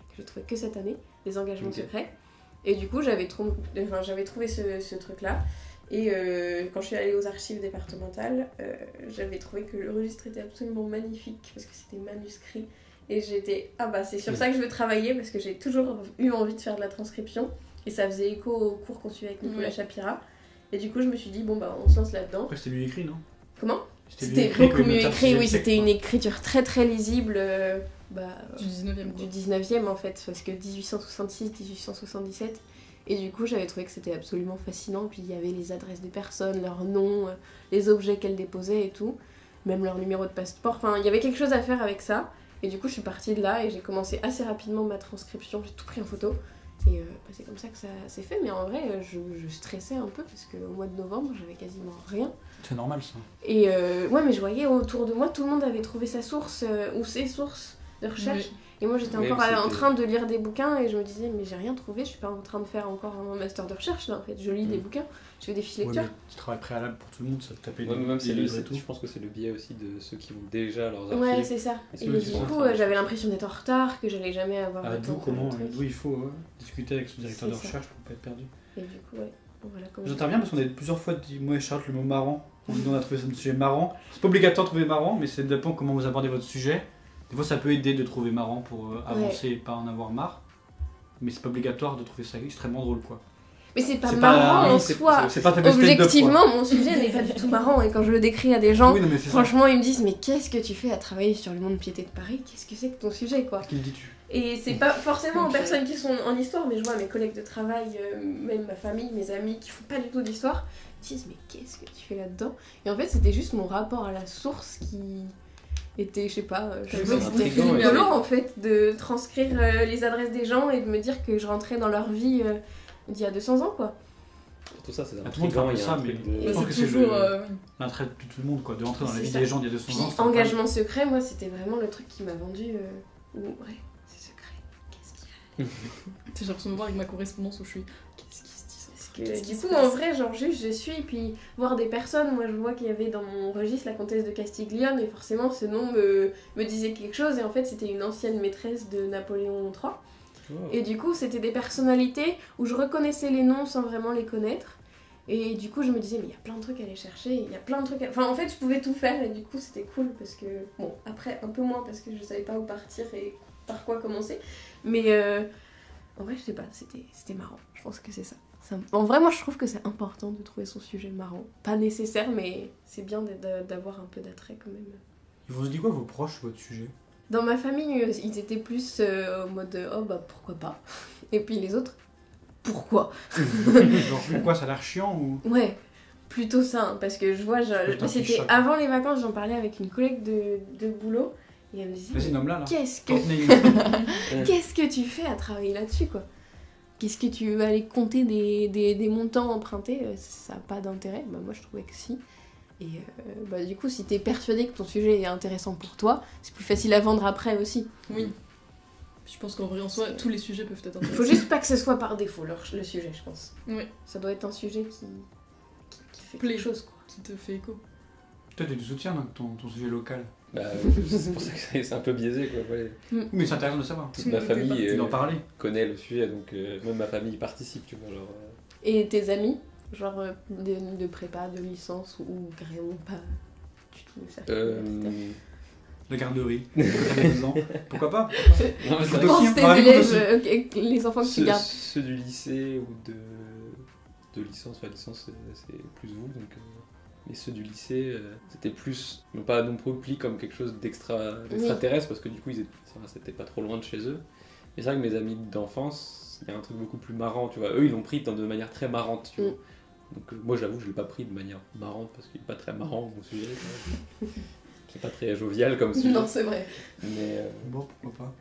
S1: que j'ai trouvé que cette année, les engagements secrets. Et du coup, j'avais trou- enfin, j'avais trouvé ce, ce truc-là. Et euh, quand je suis allée aux archives départementales, euh, j'avais trouvé que le registre était absolument magnifique parce que c'était manuscrit. Et j'étais, ah bah c'est sur ça que je veux travailler parce que j'ai toujours eu envie de faire de la transcription. Et ça faisait écho au cours qu'on suivait avec Nicolas
S3: Oui.
S1: Chapira. Et du coup, je me suis dit, bon bah on se lance là-dedans.
S4: Après, c'était mieux écrit, non?
S1: Comment? C'était beaucoup mieux écrit, oui, c'était une écriture très très lisible. euh, bah,
S3: Du 19e
S1: du
S3: quoi.
S1: 19e en fait, parce que 1866-1877. Et du coup, j'avais trouvé que c'était absolument fascinant. Puis il y avait les adresses des personnes, leurs noms, euh, les objets qu'elles déposaient et tout, même leur numéro de passeport. Enfin, il y avait quelque chose à faire avec ça. Et du coup, je suis partie de là et j'ai commencé assez rapidement ma transcription. J'ai tout pris en photo. Et euh, bah, c'est comme ça que ça s'est fait. Mais en vrai, euh, je, je stressais un peu parce qu'au mois de novembre, j'avais quasiment rien.
S4: C'est normal ça.
S1: Et euh, ouais, mais je voyais autour de moi, tout le monde avait trouvé sa source euh, ou ses sources de recherche.
S3: Oui.
S1: Et moi j'étais encore en train de lire des bouquins et je me disais mais j'ai rien trouvé, je suis pas en train de faire encore un master de recherche là en fait. Je lis des
S2: Mm.
S1: bouquins, je fais des fiches
S4: Ouais,
S1: lecture.
S4: tu travailles préalable pour tout le monde, ça te tapait
S2: Ouais, même
S4: des
S2: c'est le,
S4: livres et tout.
S2: je pense que c'est le biais aussi de ceux qui ont déjà leurs
S1: Ouais,
S2: archives.
S1: c'est ça.
S2: Et
S1: du coup euh, j'avais l'impression d'être en retard, que j'allais jamais avoir
S4: Ah, d'où comment, d'où il faut ouais, discuter avec son directeur de
S1: ça.
S4: recherche pour pas être perdu.
S1: Et du coup, ouais. Voilà.
S4: J'interviens parce qu'on a plusieurs fois dit, moi et Charles, le mot marrant. On dit on a trouvé ce sujet marrant. C'est pas obligatoire de trouver marrant, mais c'est dépend comment vous abordez votre sujet. Des fois, ça peut aider de trouver marrant pour euh, avancer et pas en avoir marre. Mais c'est pas obligatoire de trouver ça extrêmement drôle, quoi.
S1: Mais c'est pas marrant en
S2: c'est-
S1: soi.
S4: C'est pas.
S1: Objectivement, mon sujet n'est pas du tout marrant et quand je le décris à des gens,
S4: Oui, non, mais c'est ça.
S1: franchement, ils me disent mais qu'est-ce que tu fais à travailler sur le monde piété de Paris? Qu'est-ce que c'est que ton sujet quoi?
S4: Qui me dis-tu?
S1: Et c'est pas forcément aux personnes qui sont en histoire, mais je vois mes collègues de travail, euh, même ma famille, mes amis qui font pas du tout d'histoire, ils disent mais qu'est-ce que tu fais là-dedans? Et en fait, c'était juste mon rapport à la source qui était, je sais pas, euh, c'était
S2: et-
S1: violent en fait de transcrire euh, les adresses des gens et de me dire que je rentrais dans leur vie euh, d'il y a 200 ans quoi.
S2: Tout ça, c'est
S4: Ah, tout le monde fait un
S2: intriguant,
S4: peu
S2: il y a un truc
S4: mais-
S2: de-
S4: Je pense que
S3: c'est
S4: c'est
S3: toujours.
S4: le-
S3: euh.
S4: L'intérêt de tout le monde, quoi. De rentrer dans la
S1: C'est
S4: vie
S1: ça.
S4: des gens d'il y a 200
S1: Puis
S4: ans. c'est
S1: engagement secret, moi c'était vraiment le truc qui m'a vendu. euh, ouais, c'est secret. Qu'est-ce qu'il y a?
S3: J'ai l'impression de voir avec ma correspondance où je suis.
S1: Que
S3: Qu'est-ce
S1: du coup, en vrai, genre juste je suis, puis voir des personnes, moi je vois qu'il y avait dans mon registre la comtesse de Castiglione, et forcément ce nom me, me disait quelque chose, et en fait c'était une ancienne maîtresse de Napoléon III.
S2: Oh.
S1: Et du coup, c'était des personnalités où je reconnaissais les noms sans vraiment les connaître. Et du coup, je me disais, mais il y a plein de trucs à aller chercher, il y a plein de trucs à... Enfin, en fait, je pouvais tout faire et du coup, c'était cool parce que... Bon, après, un peu moins parce que je savais pas où partir et par quoi commencer. Mais euh, en vrai, je sais pas, c'était marrant. Je pense que c'est ça. Ça- En vrai, moi, je trouve que c'est important de trouver son sujet marrant. Pas nécessaire, mais c'est bien d'avoir un peu d'attrait quand même.
S4: Ils vous ont dit quoi vos proches sur votre sujet?
S1: Dans ma famille, euh, ils étaient plus euh, au mode oh bah pourquoi pas? Et puis les autres, pourquoi? [LAUGHS]
S4: Genre quoi, ça a l'air chiant ou?
S1: Ouais, plutôt ça, hein, parce que je vois, c'était avant les vacances, j'en parlais avec une collègue de, de boulot, et elle me disait,
S4: Vas-y,
S1: mais
S4: nomme-la là.
S1: qu'est-ce que, [LAUGHS] [LAUGHS] qu'est-ce que tu fais à travailler là-dessus, quoi? Qu'est-ce que tu vas aller compter des, des, des montants empruntés euh, Ça n'a pas d'intérêt. Bah, moi, je trouvais que si. Et euh, bah, du coup, si t'es persuadé que ton sujet est intéressant pour toi, c'est plus facile à vendre après aussi.
S3: Oui. Je pense qu'en vrai, en soi, tous les sujets peuvent être
S1: Il faut
S3: intéressants.
S1: juste pas que ce soit par défaut, le, le sujet, je pense.
S3: Oui,
S1: Ça doit être un sujet qui, qui, qui fait
S3: Plaît.
S1: quelque chose, quoi.
S3: qui te fait écho.
S4: Toi, t'as du soutien ton sujet local.
S2: Bah, [LAUGHS] c'est pour ça que c'est un peu biaisé quoi. Ouais.
S4: Mais c'est intéressant de savoir.
S2: Toute ma famille
S4: d'en
S2: euh,
S4: parler.
S2: connaît le sujet, donc euh, même ma famille participe, tu vois. Alors, euh,
S1: Et tes amis, genre de, de prépa, de licence ou carrément pas du tout ça.
S2: euh,
S4: La garderie. [LAUGHS] Quand t'avais 10 ans. Pourquoi pas?
S2: Non, mais c'est
S4: Je
S1: tes élèves, ok, les enfants que tu
S2: ceux,
S1: gardes.
S2: ceux du lycée ou de, de licence, enfin licence c'est- c'est plus vous, donc, euh, mais ceux du lycée euh, c'était plus, non pas non plus comme quelque chose d'extra d'extraterrestre parce que du coup ils c'était pas trop loin de chez eux. Mais c'est vrai que mes amis d'enfance, il y a un truc beaucoup plus marrant, tu vois. Eux ils l'ont pris dans- de manière très marrante, tu vois.
S1: Mm.
S2: Donc euh, moi j'avoue je l'ai pas pris de manière marrante parce qu'il est pas très marrant mon sujet. tu vois. [LAUGHS] C'est pas très jovial comme sujet.
S1: Non, c'est vrai.
S2: Mais euh,
S4: Bon, pourquoi pas.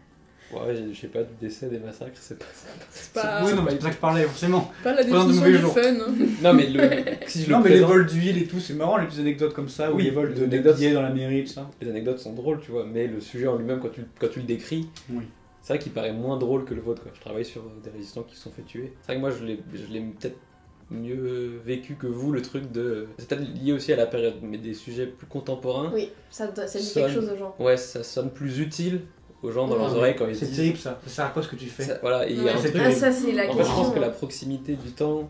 S2: Ouais, je sais pas, du décès, des massacres, c'est pas ça.
S3: C'est pas,
S4: oui, non, mais c'est pour ça que je parlais, forcément.
S3: pas la définition du fun. hein. [LAUGHS]
S2: Non mais le, si je
S4: Non,
S2: le
S4: mais les vols d'huile et tout, c'est marrant, les petites anecdotes comme ça, ou
S2: Oui,
S4: les vols de
S2: anecdotes.
S4: billets dans la mairie, tout ça.
S2: les anecdotes sont drôles, tu vois, mais le sujet en lui-même, quand tu, quand tu le décris,
S4: Oui.
S2: c'est vrai qu'il paraît moins drôle que le vôtre. Quoi. Je travaille sur euh, des résistants qui se sont fait tuer. C'est vrai que moi, je l'ai je l'ai peut-être mieux vécu que vous, le truc de. C'est peut-être lié aussi à la période, mais des sujets plus contemporains.
S1: Oui, ça, ça dit
S2: Sonne.
S1: quelque chose aux gens.
S2: Ouais, ça sonne plus utile aux gens dans leurs
S1: Ouais.
S2: oreilles quand ils
S4: C'est
S2: disent.
S4: terrible ça. Ça sert à quoi ce que tu fais
S2: Ça- voilà, et il y
S3: Ouais,
S2: a un truc.
S1: Ah, ça, c'est la
S2: En fait, je pense que la proximité du temps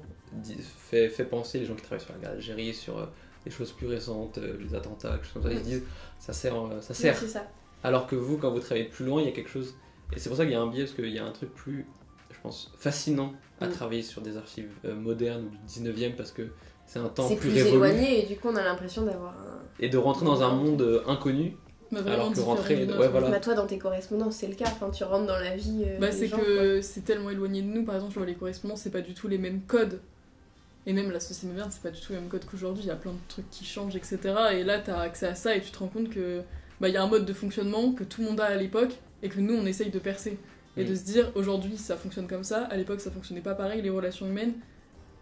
S2: fait, fait penser les gens qui travaillent sur la guerre d'Algérie, sur euh, des choses plus récentes, euh, les attentats, quelque chose comme ça, ils se disent ça sert, euh, ça
S1: Oui,
S2: sert.
S1: c'est ça.
S2: Alors que vous, quand vous travaillez plus loin, il y a quelque chose. Et c'est pour ça qu'il y a un biais, parce qu'il y a un truc plus, je pense, fascinant à
S1: Mm.
S2: travailler sur des archives euh, modernes ou du 19e, parce que c'est un temps plus,
S1: plus
S2: révolu.
S1: éloigné et du coup, on a l'impression d'avoir un.
S2: Et de rentrer dans un monde inconnu.
S3: Mais vraiment
S2: Alors que rentrer- ouais, voilà.
S1: Bah, toi, dans tes correspondances, c'est le cas. Enfin, tu rentres dans la vie. euh,
S3: Bah, c'est que c'est tellement éloigné de nous, par exemple, sur les correspondances, c'est pas du tout les mêmes codes. Et même la société moderne, c'est pas du tout les mêmes codes qu'aujourd'hui, il y a plein de trucs qui changent, etc. Et là, t'as accès à ça et tu te rends compte que bah, il y a un mode de fonctionnement que tout le monde a à l'époque et que nous, on essaye de percer. Et
S2: Mm.
S3: de se dire, aujourd'hui, ça fonctionne comme ça, à l'époque, ça fonctionnait pas pareil, les relations humaines.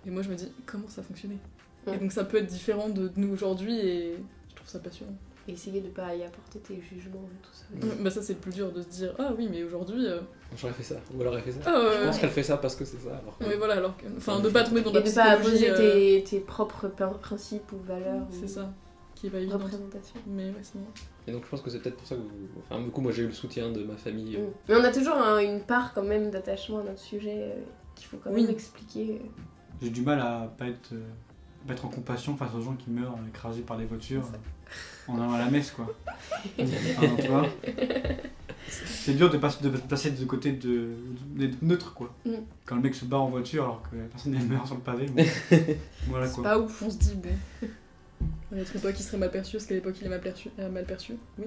S3: Et moi, je me dis, comment ça fonctionnait?
S1: Mm.
S3: Et donc, ça peut être différent de, de nous aujourd'hui et je trouve ça passionnant.
S1: Et essayer de pas y apporter tes jugements et tout ça.
S2: Mm.
S3: Bah, ça, c'est le plus dur de se dire, ah oui, mais aujourd'hui. euh,
S2: J'aurais fait ça. Ou alors elle fait ça.
S3: ah,
S2: Je pense
S3: ouais.
S2: qu'elle fait ça parce que c'est ça. Alors que-
S3: Ouais, voilà, alors que. Enfin, de pas tomber dans
S1: Et
S3: la
S1: de pas imposer
S3: euh,
S1: tes, tes propres principes ou valeurs. ou
S3: C'est ça, qui pas évident.
S1: Représentation.
S3: Mais ouais, c'est bon.
S2: Et donc je pense que c'est peut-être pour ça que vous. Enfin, du coup, moi j'ai eu le soutien de ma famille. euh,
S1: Mm. Mais on a toujours un- une part quand même d'attachement à notre sujet euh, qu'il faut quand même
S3: Oui.
S1: expliquer.
S4: J'ai du mal à pas être, euh, pas être en compassion face aux gens qui meurent écrasés par des voitures en allant à la messe, quoi. Enfin, tu vois C'est dur de, pas- de passer de côté de, d'être neutre, quoi.
S1: Mm.
S4: Quand le mec se bat en voiture alors que personne ne meurt sur le pavé, bon. [LAUGHS] voilà
S1: C'est
S4: quoi.
S1: pas ouf.
S3: On se dit, bon. À notre époque, il serait mal perçu, est-ce qu'à l'époque, il est mal perçu, euh, mal perçu Oui.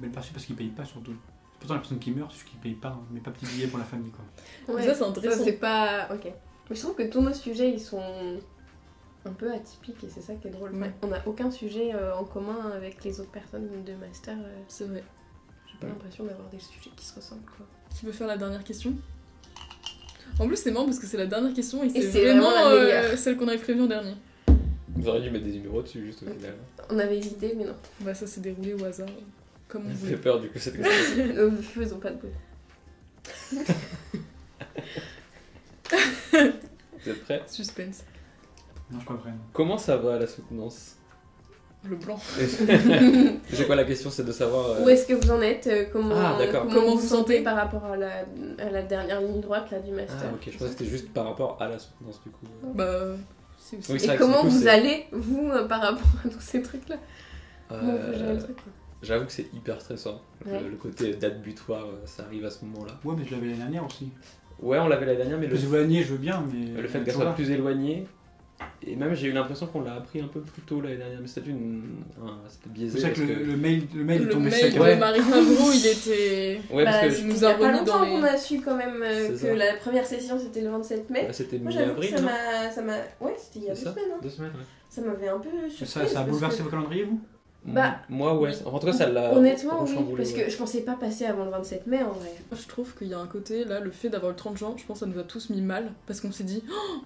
S4: Mal perçu parce qu'il paye pas surtout. Pourtant, la personne qui meurt, c'est celui qui paye pas, hein, mais pas petit billet pour la famille, quoi.
S3: Ça, c'est intéressant.
S1: c'est pas. Ok. Mais je trouve que tous nos sujets, ils sont un peu atypiques et c'est ça qui est drôle.
S3: Ouais.
S1: On n'a aucun sujet euh, en commun avec les autres personnes de master. euh,
S3: C'est vrai.
S1: J'ai pas
S2: Ouais.
S1: l'impression d'avoir des sujets qui se ressemblent, quoi.
S3: Qui veut faire la dernière question? En plus, c'est marrant parce que c'est la dernière question et c'est
S1: c'est
S3: vraiment,
S1: vraiment la
S3: euh, celle qu'on avait prévue en dernier.
S2: Vous auriez dû mettre des numéros dessus juste au final.
S1: On avait hésité, mais non.
S3: Bah, ça s'est déroulé au hasard, comme on
S2: Ça fait peur du coup cette question. [LAUGHS]
S1: Faisons pas de bruit.
S2: Vous êtes prêts?
S3: Suspense.
S4: Non, je.
S2: Comment ça va la soutenance
S3: Le blanc. [LAUGHS]
S2: C'est quoi la question C'est de savoir. euh,
S1: Où est-ce que vous en êtes euh, Comment,
S2: Ah, d'accord.
S1: comment,
S3: Comment
S1: vous
S3: vous
S1: sentez par rapport à la, à la dernière ligne droite là, du master
S2: Ah ok, je pensais que c'était juste par rapport à la soutenance du coup.
S3: Bah, C'est aussi-
S2: Oui, c'est
S1: Et comment
S2: coup,
S1: vous allez, vous, euh, par rapport à tous ces trucs-là
S2: Euh, J'avoue que c'est hyper stressant. Le-
S1: Ouais.
S2: Le, côté date butoir, ça arrive à ce moment-là.
S4: Ouais, mais je l'avais l'année dernière aussi.
S2: Ouais, on l'avait la dernière, mais le,
S4: Plus éloigné, je veux bien, mais.
S2: le fait qu'elle soit plus éloignée. Et même j'ai eu l'impression qu'on l'a appris un peu plus tôt l'année dernière, mais c'était une, un- c'était biaisé.
S4: C'est ça que le,
S2: que-
S4: le mail, le mail est
S3: Le
S4: tombé
S3: mail
S4: sec.
S3: de
S2: Ouais.
S3: Marie Favreau, il était.
S2: Ouais, parce
S1: Bah,
S2: que
S3: je nous a
S1: pas longtemps
S3: dans les-
S1: qu'on a su quand même euh, que
S2: ça.
S1: la première session c'était le 27 mai.
S2: bah, c'était mi-avril.
S1: ça m'a. ça m'a- Ouais, c'était il y a deux
S2: ça
S1: semaines. hein.
S2: Deux semaines, ouais.
S1: Ça m'avait un peu surprise.
S4: Ça, ça a bouleversé
S1: que-
S4: vos calendriers, vous?
S1: Bah,
S2: Moi, ouais. En tout cas, ça l'a.
S1: Honnêtement, oui, parce que je pensais pas passer avant le 27 mai en vrai.
S3: Je trouve qu'il y a un côté, là, le fait d'avoir le 30 juin, je pense que ça nous a tous mis mal, parce qu'on s'est dit, Oh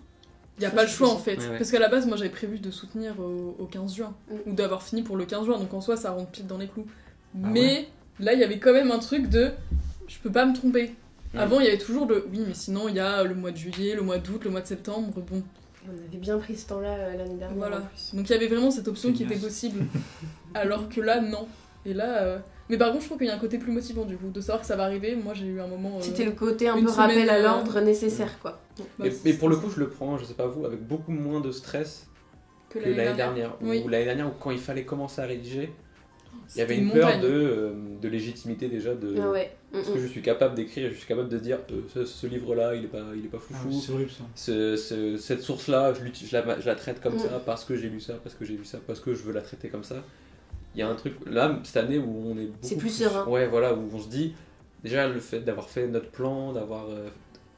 S3: il n'y a
S1: Ça,
S3: pas le choix en fait.
S2: Ouais, ouais.
S3: Parce qu'à la base, moi j'avais prévu de soutenir au, au 15 juin,
S1: Mm.
S3: ou d'avoir fini pour le 15 juin, donc en soi ça rentre pile dans les clous.
S4: Ah
S3: mais là, il y avait quand même un truc de, je peux pas me tromper.
S2: Ouais.
S3: Avant, il y avait toujours le, oui, mais sinon, il y a le mois de juillet, le mois d'août, le mois de septembre, bon.
S1: On avait bien pris ce temps-là euh, l'année dernière.
S3: Voilà.
S1: en plus.
S3: Donc il y avait vraiment cette option qui était possible. [LAUGHS] alors que là, non. Et là. euh, Mais par contre, je trouve qu'il y a un côté plus motivant du coup, de savoir que ça va arriver. Moi, j'ai eu un moment. euh,
S1: C'était le côté un peu rappel à
S3: euh,
S1: l'ordre nécessaire quoi.
S3: bah,
S2: Et, mais pour le coup, je le prends, je sais pas vous, avec beaucoup moins de stress
S3: que
S2: que l'année dernière. Ou l'année dernière, où quand il fallait commencer à rédiger, il y avait une peur de, euh, de légitimité déjà de.
S1: Ah ouais. Mm,
S2: Parce que
S1: mm.
S2: je suis capable d'écrire, je suis capable de dire euh, ce, ce livre-là, il est pas, il est pas
S4: Ah,
S2: foufou.
S4: C'est horrible ça.
S2: Ce- ce- cette source-là, je, l'utilise- je la, je la traite comme
S1: Mm.
S2: ça parce que j'ai lu ça, parce que j'ai lu ça, parce que je veux la traiter comme ça. Il y a un truc là cette année où on est beaucoup
S1: C'est plus serein.
S2: Ouais, voilà, où on se dit déjà le fait d'avoir fait notre plan, d'avoir euh,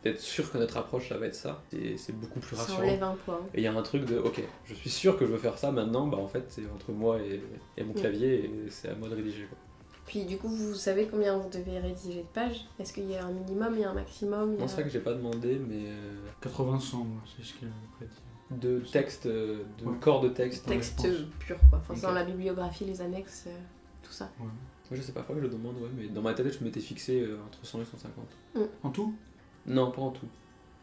S2: d'être sûr que notre approche ça va être ça, c'est c'est beaucoup plus
S1: Ça
S2: rassurant.
S1: enlève un poids.
S2: Et il y a un truc de ok, je suis sûr que je veux faire ça maintenant, bah en fait c'est entre moi et, et mon
S1: Mm.
S2: clavier et c'est à moi de rédiger quoi.
S1: Puis du coup, vous savez combien vous devez rédiger de pages? Est-ce qu'il y a un minimum, il y a un maximum il y a-
S2: Non, c'est vrai que j'ai pas demandé, mais euh,
S4: 80-100, moi, c'est ce qu'il prédit.
S2: De texte, euh, de
S4: Ouais.
S2: corps de texte.
S4: Ouais,
S1: Texte pur quoi. Enfin,
S2: Ok.
S1: dans la bibliographie, les annexes, euh, tout ça.
S4: Ouais.
S2: Moi, je sais pas, que je le demande, ouais, mais dans ma tête, je m'étais fixé euh, entre 100 et 150.
S4: En tout?
S2: Non, pas en tout.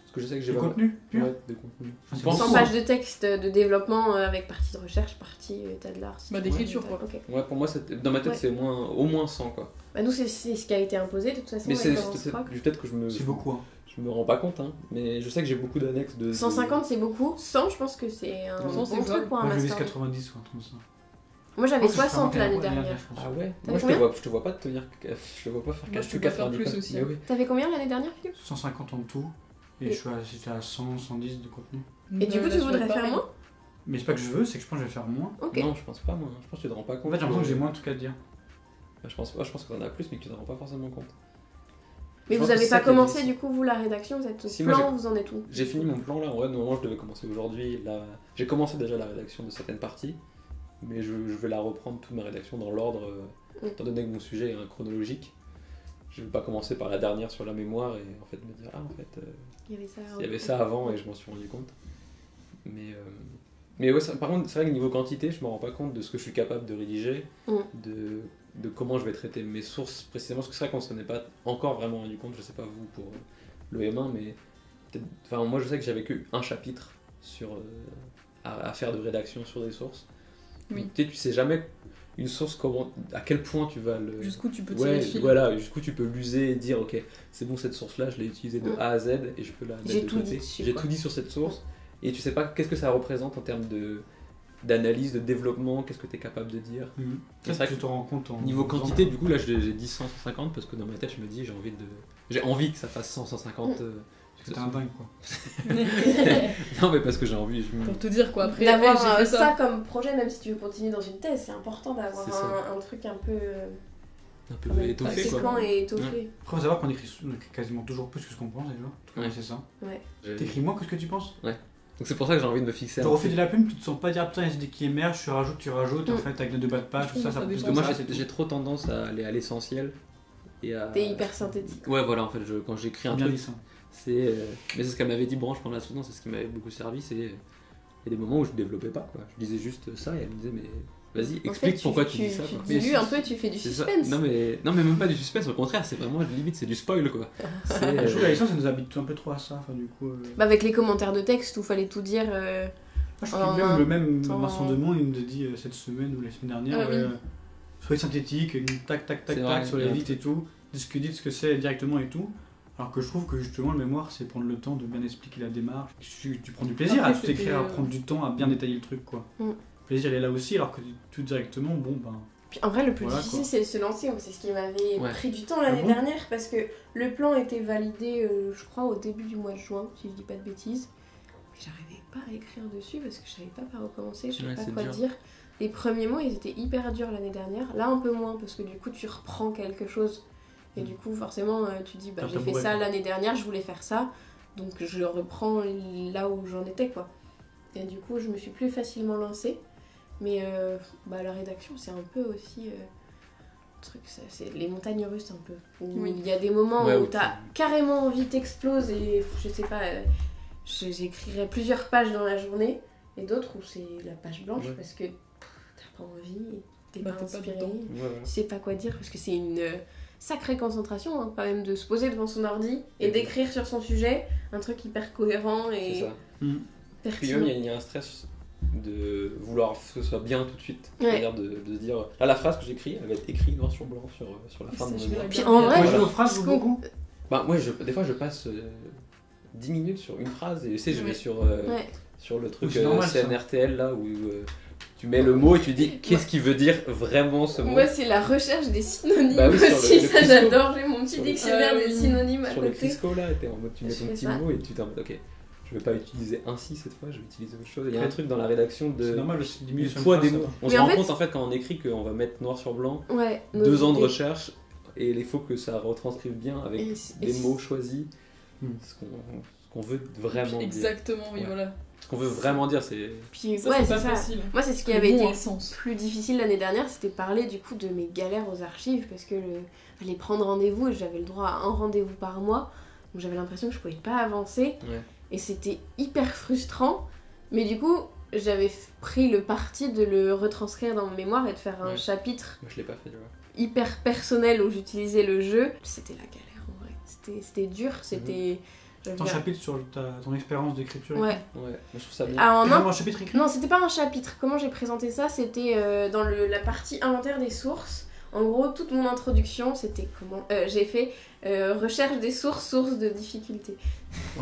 S2: Parce que je sais que j'ai pas-
S4: contenu pur
S2: Ouais, de contenu.
S4: Ah,
S2: Je
S4: c'est
S2: pense-
S1: 100
S4: beaucoup,
S1: pages de texte de développement euh, avec partie de recherche, partie état de l'art.
S3: Bah,
S1: tu
S3: d'écriture, quoi.
S1: Ok.
S2: Ouais, pour moi, dans ma tête,
S1: Ouais.
S2: c'est moins, au moins 100, quoi.
S1: Bah, nous, c'est ce qui a été imposé de toute façon.
S2: Mais c'est peut-être que je me,
S4: C'est beaucoup. Hein.
S2: Je me rends pas compte, hein, mais je sais que j'ai beaucoup d'annexes de. de-
S1: 150 c'est beaucoup, 100 je pense que c'est un
S3: 100, c'est
S1: bon truc pour un
S4: Moi, je vise
S1: master.
S4: 90 ou un truc comme ça.
S1: Moi j'avais
S4: Oh, je fais
S1: 60
S4: un
S1: l'année dernière.
S2: Ah ouais Moi, je te,
S1: combien
S2: vois, je te vois pas tenir. Je te vois pas faire
S3: Moi, je te
S2: que
S3: vois faire
S2: 90.
S3: plus aussi, hein.
S1: T'avais combien l'année dernière, Philippe
S4: 150 en tout. Et je suis à, j'étais à 100, 110 de contenu.
S1: Et du coup, tu voudrais faire
S3: pareil.
S1: moins
S4: Mais c'est pas que je veux, c'est que je pense que je vais faire moins.
S2: Non, je pense pas, moi. Je pense que tu te rends pas compte.
S4: En fait, j'ai l'impression que j'ai moins de trucs à dire.
S2: Bah, Je pense pas, je pense que t'en as plus, mais que tu t'en rends pas forcément compte.
S1: Mais
S2: Je
S1: vous
S2: pense que
S1: avez
S2: c'est ça
S1: pas commencé du coup, vous, la rédaction Vous êtes au
S2: Si,
S1: plan, vous en êtes où?
S2: J'ai fini mon plan là, en vrai, normalement je devais commencer aujourd'hui. Là, j'ai commencé déjà la rédaction de certaines parties, mais je, je vais la reprendre toute ma rédaction dans l'ordre, euh,
S1: Mm.
S2: étant donné que mon sujet est un chronologique. Je vais pas commencer par la dernière sur la mémoire et en fait me dire ah en fait euh,
S1: Il y avait ça.
S2: il y avait ça avant et je m'en suis rendu compte. Mais euh, mais ouais, ça- par contre c'est vrai que niveau quantité je me rends pas compte de ce que je suis capable de rédiger,
S1: Mm.
S2: de, de comment je vais traiter mes sources précisément parce que c'est vrai qu'on s'en est pas encore vraiment rendu compte. Je sais pas vous pour euh, le M1 mais enfin moi je sais que j'avais que un chapitre sur euh, à, à faire de rédaction sur des sources.
S3: Oui.
S2: Donc, Tu sais, tu sais jamais une source comment à quel point tu vas le
S3: Jusqu'où tu peux
S2: Ouais, voilà, jusqu'où tu peux l'user et dire ok, c'est bon cette source là, je l'ai utilisée de. A à Z et je peux la mettre
S1: J'ai
S2: de côté. tout dit sur cette source et tu sais pas qu'est-ce que ça représente en termes de d'analyse, de développement, qu'est-ce que tu es capable de dire.
S4: Mhm.
S2: C'est
S4: Ça,
S2: vrai
S4: tu
S2: que
S4: te rends compte en.
S2: Niveau
S4: en
S2: quantité, du coup là j'ai j'ai dit 100 150 parce que dans ma tête je me dis j'ai envie de j'ai envie que ça fasse 100 150 euh, que
S4: T'es
S2: ça
S4: un dingue quoi. [LAUGHS]
S2: Non mais parce que j'ai envie je
S3: Pour te dire quoi, après,
S1: D'avoir ça.
S3: ça.
S1: comme projet, même si tu veux continuer dans une thèse, c'est important d'avoir
S2: C'est
S1: un, un truc un peu
S2: un peu étoffé quoi.
S1: conséquent et étoffé.
S4: Après, faut savoir qu'on écrit, quasiment toujours plus que ce qu'on pense déjà. Tout
S2: Ouais.
S4: C'est ça.
S2: J'ai-
S4: T'écris moins que ce que tu penses.
S2: Donc c'est pour ça que j'ai envie de me fixer
S4: Tu refais de la plume, tu te sens pas dire putain, il y a des qui émergent, tu rajoutes, tu rajoutes, en
S1: Mm.
S4: fait, avec les deux bas de page, tout ça, ça
S2: Parce que moi j'ai trop tendance à aller à l'essentiel et à
S1: T'es hyper synthétique.
S2: Ouais voilà en fait je- quand j'écris un
S4: Bien
S2: truc. C'est, euh, mais c'est ce qu'elle m'avait dit Branche pendant la soutenance, c'est ce qui m'avait beaucoup servi. C'est il y a des moments où je développais pas quoi. Je disais juste ça et elle me disait mais vas-y
S1: En
S2: explique
S1: fait,
S2: pourquoi tu, dis ça.
S1: Tu.
S2: Mais
S1: dilues un peu, tu fais du suspense.
S2: Non mais non mais même pas du suspense. Au contraire c'est vraiment limite c'est du spoil quoi. [LAUGHS] C'est,
S4: Je trouve que la licence, ça nous habite un peu trop à ça. Enfin, du coup, euh,
S1: Bah, avec les commentaires de texte où fallait tout dire. euh,
S4: Moi, je trouve
S1: En
S4: que
S1: un
S4: même le même
S1: temps-
S4: Vincent Demont, il nous a dit euh, cette semaine ou la semaine dernière,
S3: Ah oui.
S4: soyez synthétique, tac tac tac tac sur
S2: il
S4: les vites et tout, dites ce que dites ce que c'est directement et tout. Alors que je trouve que justement le mémoire c'est prendre le temps de bien expliquer la démarche. Tu, tu prends du plaisir
S3: Après,
S4: à tout écrire, à prendre du temps, à bien détailler le truc quoi.
S1: Mm.
S4: Le plaisir est là aussi alors que tout directement, bon ben.
S1: Puis en vrai, le plus
S4: Voilà,
S1: difficile, c'est de se lancer. C'est ce qui m'avait
S2: Ouais.
S1: pris du temps l'année
S4: Ah bon
S1: dernière parce que le plan était validé, euh, je crois, au début du mois de juin, si je dis pas de bêtises. Mais J'arrivais pas à écrire dessus parce que je savais pas par où commencer, je savais
S2: Ouais,
S1: pas quoi
S2: dur.
S1: dire. Les premiers mots, ils étaient hyper durs l'année dernière. Là, un peu moins parce que du coup, tu reprends quelque chose. Et
S4: Mm.
S1: du coup, forcément, euh, tu dis, bah, j'ai fait ça l'année dernière, je voulais faire ça. Donc, je reprends là où j'en étais, quoi. Et du coup, je me suis plus facilement lancée. Mais euh, bah, la rédaction, c'est un peu aussi. euh, truc, ça- c'est les montagnes russes un peu. Où
S3: Oui.
S1: Il y a des moments
S2: Ouais,
S1: où t'as carrément envie t'exploses et je sais pas, euh, j'écrirais plusieurs pages dans la journée et d'autres où c'est la page blanche
S2: Ouais.
S1: parce que t'as pas envie, t'es
S3: Bah,
S1: pas inspiré.
S2: Ouais,
S1: tu sais pas quoi dire parce que c'est une euh, sacrée concentration hein, quand même de se poser devant son ordi et d'écrire sur son sujet un truc hyper cohérent
S2: C'est
S1: et
S2: ça.
S4: hmm.
S2: Puis
S1: pertinent.
S2: même, il y a- il y, a un stress de vouloir que ce soit bien tout de suite.
S1: Ouais.
S2: C'est-à-dire de, de se dire. Là, la phrase que j'écris, elle va être écrite noir sur blanc sur, sur la fin de mon
S1: Puis en vrai,
S2: Voilà.
S4: je phrases beaucoup.
S2: Bah, moi, je, des fois, je passe euh, 10 minutes sur une phrase et tu sais, je vais sur, euh,
S1: Ouais.
S2: sur le truc euh,
S4: normal, ça.
S2: CNRTL là où euh, tu mets le mot et tu dis qu'est-ce qui veut dire vraiment ce mot?
S1: Moi, c'est la recherche des synonymes
S2: Bah oui, sur le-
S1: aussi,
S2: le
S1: ça
S2: Crisco.
S1: j'adore. J'ai mon petit
S2: Sur le-
S1: dictionnaire
S3: Ah
S1: des synonymes à
S2: sur le
S1: côté.
S2: Crisco là, t'es en mode tu mets
S1: Je
S2: ton petit
S1: ça.
S2: mot et tu t'es en mode ok, je vais pas utiliser ainsi cette fois, je vais utiliser autre chose. Il y a un truc dans la rédaction de
S4: C'est normal, c'est 10
S2: du poids des mots.
S4: va.
S2: On se
S1: en
S2: rend
S1: fait-
S2: compte en fait quand on écrit qu'on va mettre noir sur blanc
S1: Ouais,
S2: deux ans de recherche et il faut que ça retranscrive bien avec
S1: Et
S2: des mots choisis
S4: Hmm.
S2: ce qu'on veut vraiment dire.
S3: Exactement, oui,
S2: Ouais.
S3: voilà.
S2: Ce qu'on veut vraiment dire, c'est
S1: Puis
S3: Ça,
S1: ouais,
S3: c'est pas
S1: ça.
S3: facile.
S1: Moi, c'est ce qui avait été
S3: sens.
S1: plus difficile l'année dernière, c'était parler du coup de mes galères aux archives parce que le... fallait prendre rendez-vous et j'avais le droit à un rendez-vous par mois. Donc j'avais l'impression que je pouvais pas avancer
S2: Ouais.
S1: Et c'était hyper frustrant. Mais du coup, j'avais pris le parti de le retranscrire dans mon mémoire et de faire un
S2: Ouais.
S1: chapitre
S2: Moi je l'ai pas fait, tu vois.
S1: hyper personnel où j'utilisais le jeu. C'était la galère en vrai. C'était c'était dur, c'était. j'avais
S4: Ton
S1: un-
S4: chapitre sur ta- ton expérience d'écriture.
S1: Ouais.
S2: Je trouve ça bien.
S1: Ah, en
S4: tout.
S1: un
S4: Vraiment un chapitre écrit
S1: Non, c'était pas un chapitre. Comment j'ai présenté ça? C'était euh, dans le- la partie inventaire des sources. En gros, toute mon introduction, c'était comment euh, J'ai fait euh, recherche des sources, sources de difficultés.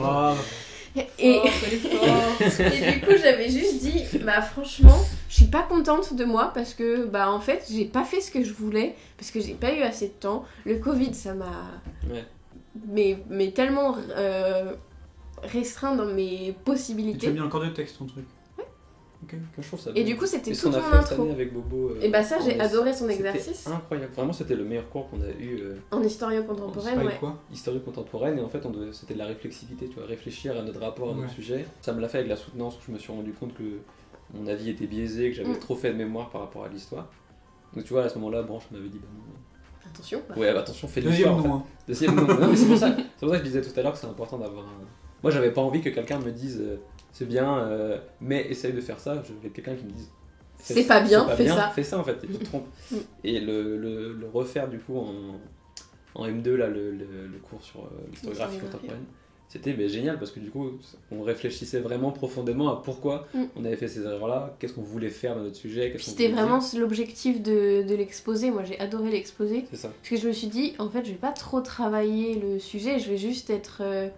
S4: Ah, [LAUGHS]
S1: Et, [LAUGHS]
S3: forte.
S1: et du coup, j'avais juste dit, bah franchement, je suis pas contente de moi parce que, bah en fait, j'ai pas fait ce que je voulais parce que j'ai pas eu assez de temps. Le Covid, ça m'a
S2: Ouais.
S1: mais, mais tellement euh, restreint dans mes
S4: et
S1: possibilités.
S4: tu as mis encore de texte ton truc. Ok.
S2: Moi, je trouve ça
S1: Et
S2: bien.
S1: du coup, c'était
S2: fait cette
S1: intro.
S2: avec Bobo. euh,
S1: Et bah ça, j'ai
S2: en-
S1: adoré son
S2: c'était
S1: exercice.
S2: Incroyable. Vraiment, c'était le meilleur cours qu'on a eu. euh,
S1: En histoire contemporaine,
S4: Pareil
S1: ouais.
S4: quoi
S2: Historie contemporaine et en fait devait- c'était de la réflexivité, tu vois, réfléchir à notre rapport à notre
S4: Ouais.
S2: sujet. Ça me l'a fait avec la soutenance où je me suis rendu compte que mon avis était biaisé, que j'avais
S1: Mm.
S2: trop fait de mémoire par rapport à l'histoire. Donc tu vois, à ce moment-là, Branche m'avait dit, bah, non.
S1: Attention. bah.
S2: ouais, bah, attention, fais de
S4: Deuxième
S2: l'histoire. en fait.
S4: nom. hein.
S2: Deuxième nom. Non, mais [LAUGHS] c'est pour, ça- c'est pour ça que je disais tout à l'heure que c'est important d'avoir un... Moi j'avais pas envie que quelqu'un me dise, euh, c'est bien, euh, mais essaye de faire ça. Je voulais quelqu'un qui me dise,
S1: C'est pas bien, fais
S2: bien,
S1: ça.
S2: Fais ça en fait, et tu te trompes.
S1: Mm.
S2: et le, le- le refaire du coup en, en M2, là, le, le- le cours sur euh, l'historiographie contemporaine, c'était mais, génial parce que du coup on réfléchissait vraiment profondément à pourquoi
S1: Mm.
S2: on avait fait ces erreurs-là, qu'est-ce qu'on voulait faire dans notre sujet,
S1: C'était vraiment l'objectif de, de l'exposé. Moi, j'ai adoré l'exposé.
S2: C'est ça.
S1: Parce que je me suis dit, en fait, je vais pas trop travailler le sujet. Je vais juste être. euh,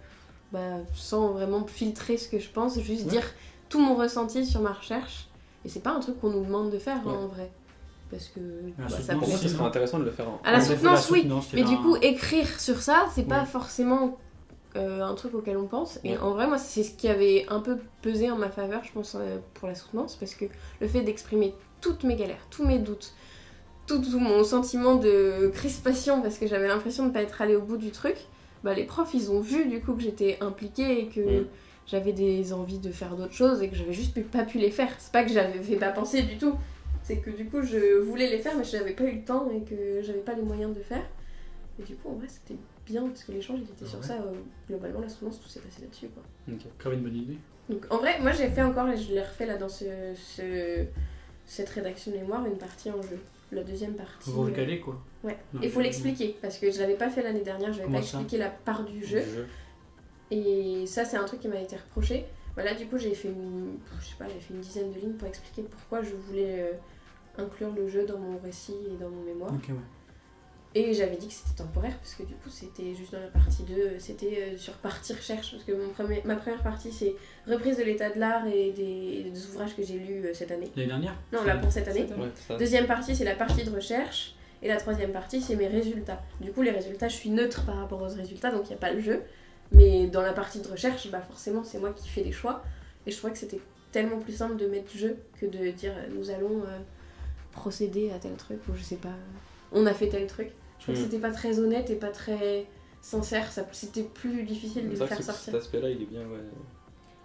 S1: bah, sans vraiment filtrer ce que je pense. Juste
S2: Ouais.
S1: dire tout mon ressenti sur ma recherche. Et c'est pas un truc qu'on nous demande de faire, hein, en vrai. Parce que bah, ça
S2: Pour moi, ce serait intéressant de le faire en.
S1: À la soutenance, oui.
S4: soutenance,
S1: Mais du
S4: un-
S1: coup, écrire sur ça, c'est pas forcément euh, un truc auquel on pense. Et en vrai, moi, c'est ce qui avait un peu pesé en ma faveur, je pense, euh, pour la soutenance, parce que le fait d'exprimer toutes mes galères, tous mes doutes, tout, tout mon sentiment de crispation, parce que j'avais l'impression de ne pas être allée au bout du truc, bah, les profs, ils ont vu du coup que j'étais impliquée et que
S2: Mm.
S1: j'avais des envies de faire d'autres choses et que j'avais juste pas pu les faire. C'est pas que j'avais pas penser du tout. C'est que du coup, je voulais les faire, mais je n'avais pas eu le temps et que j'avais pas les moyens de faire. Et du coup, en vrai, c'était bien parce que l'échange il était sur ça. euh, globalement, la soutenance, tout s'est passé là-dessus. quoi.
S4: Une bonne idée.
S1: Donc, en vrai, moi j'ai fait encore, et je l'ai refait là dans ce, ce- cette rédaction de mémoire, une partie en jeu. La deuxième partie.
S4: Faut
S1: euh,
S4: recaler quoi.
S1: Ouais.
S4: Non,
S1: Il faut l'expliquer parce que je l'avais pas fait l'année dernière, je n'avais pas expliqué la part du jeu. Et ça, c'est un truc qui m'a été reproché. Voilà, du coup, j'ai fait une, je sais pas, j'ai fait une dizaine de lignes pour expliquer pourquoi je voulais euh, inclure le jeu dans mon récit et dans mon mémoire.
S4: Ok, ouais.
S1: Et j'avais dit que c'était temporaire parce que du coup c'était juste dans la partie 2, c'était euh, sur partie recherche parce que mon premier, ma première partie c'est reprise de l'état de l'art et des, des ouvrages que j'ai lus euh, cette année.
S4: L'année dernière
S1: Non, là pour cette année.
S2: Ouais.
S1: Deuxième partie c'est la partie de recherche et la troisième partie c'est mes résultats. Du coup les résultats je suis neutre par rapport aux résultats donc il n'y a pas le jeu. Mais dans la partie de recherche bah forcément c'est moi qui fais les choix et je trouvais que c'était tellement plus simple de mettre jeu que de dire nous allons euh, procéder à tel truc ou je sais pas, on a fait tel truc. Je trouve que
S2: Mm.
S1: c'était pas très honnête et pas très sincère, ça- c'était plus difficile de
S2: C'est
S1: le faire sortir.
S2: cet aspect-là, il est bien, ouais.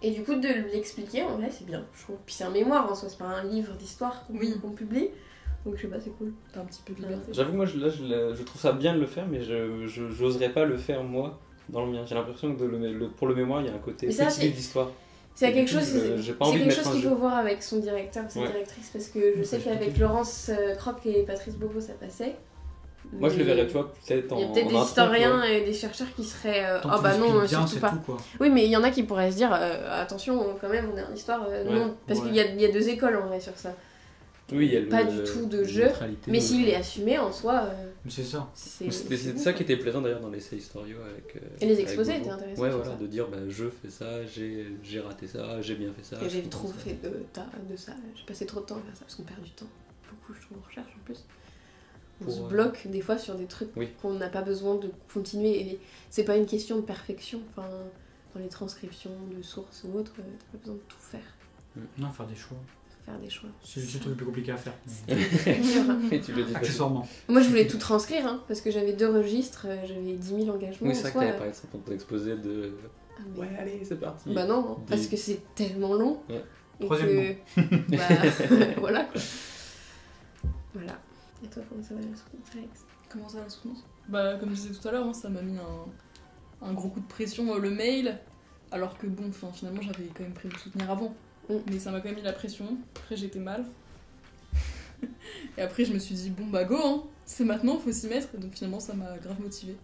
S1: Et du coup, de l'expliquer, en vrai, c'est bien, je trouve. Puis c'est un mémoire en soi, c'est pas un livre d'histoire qu'on
S3: Oui.
S1: publie. Donc je sais pas, c'est cool.
S3: T'as un petit peu de liberté.
S2: J'avoue moi, je, là, je, trouve ça bien de le faire, mais je j'oserais pas le faire moi dans le mien. J'ai l'impression que de le, le- pour le mémoire, il y a un côté
S1: Mais ça,
S2: petit
S1: c'est-
S2: d'histoire.
S1: C'est quelque
S2: coup,
S1: chose,
S2: je-
S1: c'est
S2: j'ai pas
S1: c'est
S2: envie de
S1: quelque
S2: mettre
S1: chose qu'il faut voir avec son directeur, sa
S2: Ouais.
S1: directrice, parce que je sais qu'avec. Laurence euh, Croc et Patrice Bobo, ça passait.
S2: Moi, je le verrais, tu vois, peut-être en.
S1: Il y a peut-être des
S2: intro,
S1: historiens et des chercheurs qui seraient. euh,
S4: Tant
S1: oh bah non,
S4: bien,
S1: surtout pas.
S4: tout, quoi.
S1: Oui, mais il y en a qui pourraient se dire euh, attention, quand même, on est en histoire. euh,
S2: Ouais.
S1: Non, parce
S4: Ouais.
S1: qu'il y a, il y a deux écoles en vrai sur ça.
S2: Oui, il y a le-
S1: Pas du tout de jeu. Mais s'il est assumé en soi, euh,
S4: c'est ça.
S1: c'est.
S2: Ça
S1: quoi.
S2: qui était plaisant d'ailleurs dans l'essai historio avec. euh,
S1: Et les exposés étaient intéressants
S2: Ouais, voilà,
S1: ça.
S2: de dire bah, je fais ça, j'ai raté ça, j'ai bien fait ça.
S1: J'ai trop fait de, de ça. J'ai passé trop de temps à faire ça parce qu'on perd du temps. Beaucoup, je trouve, en recherche en plus. On se
S2: euh,
S1: bloque des fois sur des trucs
S2: Oui.
S1: qu'on n'a pas besoin de continuer. Et c'est pas une question de perfection. Enfin, dans les transcriptions de sources ou autres, euh, t'as pas besoin de tout faire.
S4: Non, faire des choix.
S1: Faire des choix.
S4: C'est juste le truc le plus compliqué à faire. [LAUGHS] [LAUGHS]
S2: Tu le dis pas.
S4: Accessoirement.
S1: Moi, je voulais tout transcrire hein, parce que j'avais deux registres, euh, j'avais 10 000 engagements.
S2: Oui, c'est vrai que t'avais parlé de ça pendant ton exposé de.
S1: ah, mais-
S2: Ouais, allez, c'est parti.
S1: Bah non,
S2: Des-
S1: parce que c'est tellement long.
S2: Ouais.
S4: Troisième
S1: que... [LAUGHS] bah, voilà quoi. Voilà. Et toi, comment ça va la soutenance, Alex?
S3: Comment ça la soutenance Bah comme je disais tout à l'heure, hein, ça m'a mis un, un gros coup de pression euh, le mail, alors que bon, finalement j'avais quand même prévu de soutenir avant.
S1: Mm.
S3: Mais ça m'a quand même mis la pression, après j'étais mal. [LAUGHS] Et après je me suis dit bon bah go hein, c'est maintenant, faut s'y mettre, donc finalement ça m'a grave motivée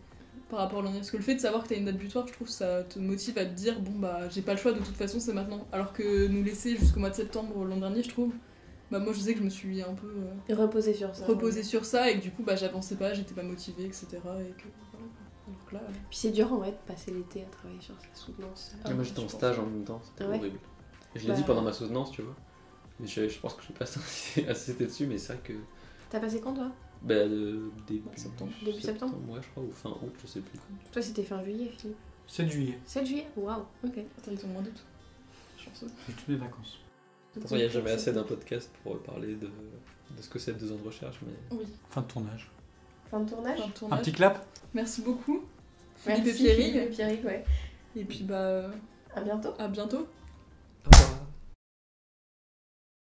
S3: par rapport à l'année. Parce que le fait de savoir que t'as une date butoir, je trouve ça te motive à te dire bon bah j'ai pas le choix, de toute façon c'est maintenant. Alors que nous laisser jusqu'au mois de septembre l'an dernier, je trouve, bah moi je sais que je me suis un peu... euh,
S1: Et reposer sur ça.
S3: reposer sur ça et que du coup bah j'avançais pas, j'étais pas motivée, etc. Et que voilà. là, euh,
S1: Puis c'est dur en vrai de passer l'été à travailler sur sa soutenance.
S2: Ah, moi j'étais en stage
S1: pense.
S2: en même temps, c'était
S1: Ah ouais
S2: horrible. Et je l'ai
S1: Bah,
S2: dit pendant ma soutenance, tu vois. Mais je, je pense que je vais pas [LAUGHS] assez dessus, mais c'est vrai que.
S1: T'as passé quand toi?
S2: Bah, euh, début
S3: Septembre.
S1: Début septembre?
S2: Ouais, je crois, ou fin août, je sais plus.
S1: Toi c'était fin juillet, Philippe?
S4: 7 juillet.
S1: 7 juillet? Waouh, ok.
S3: Attends, ils ont moins d'août. Chanceux.
S4: J'ai toutes mes vacances.
S2: De toute façon, il n'y a jamais assez d'un podcast pour parler de, de ce que c'est deux ans de recherche, mais.
S3: Oui,
S4: Fin de tournage.
S1: Fin de tournage
S3: fin de
S4: Un petit clap
S3: Merci beaucoup. Philippe
S1: Merci
S3: et Pierrick.
S1: Philippe et Pierrick, ouais.
S3: Et puis bah
S1: À bientôt.
S3: à bientôt.
S2: Au revoir.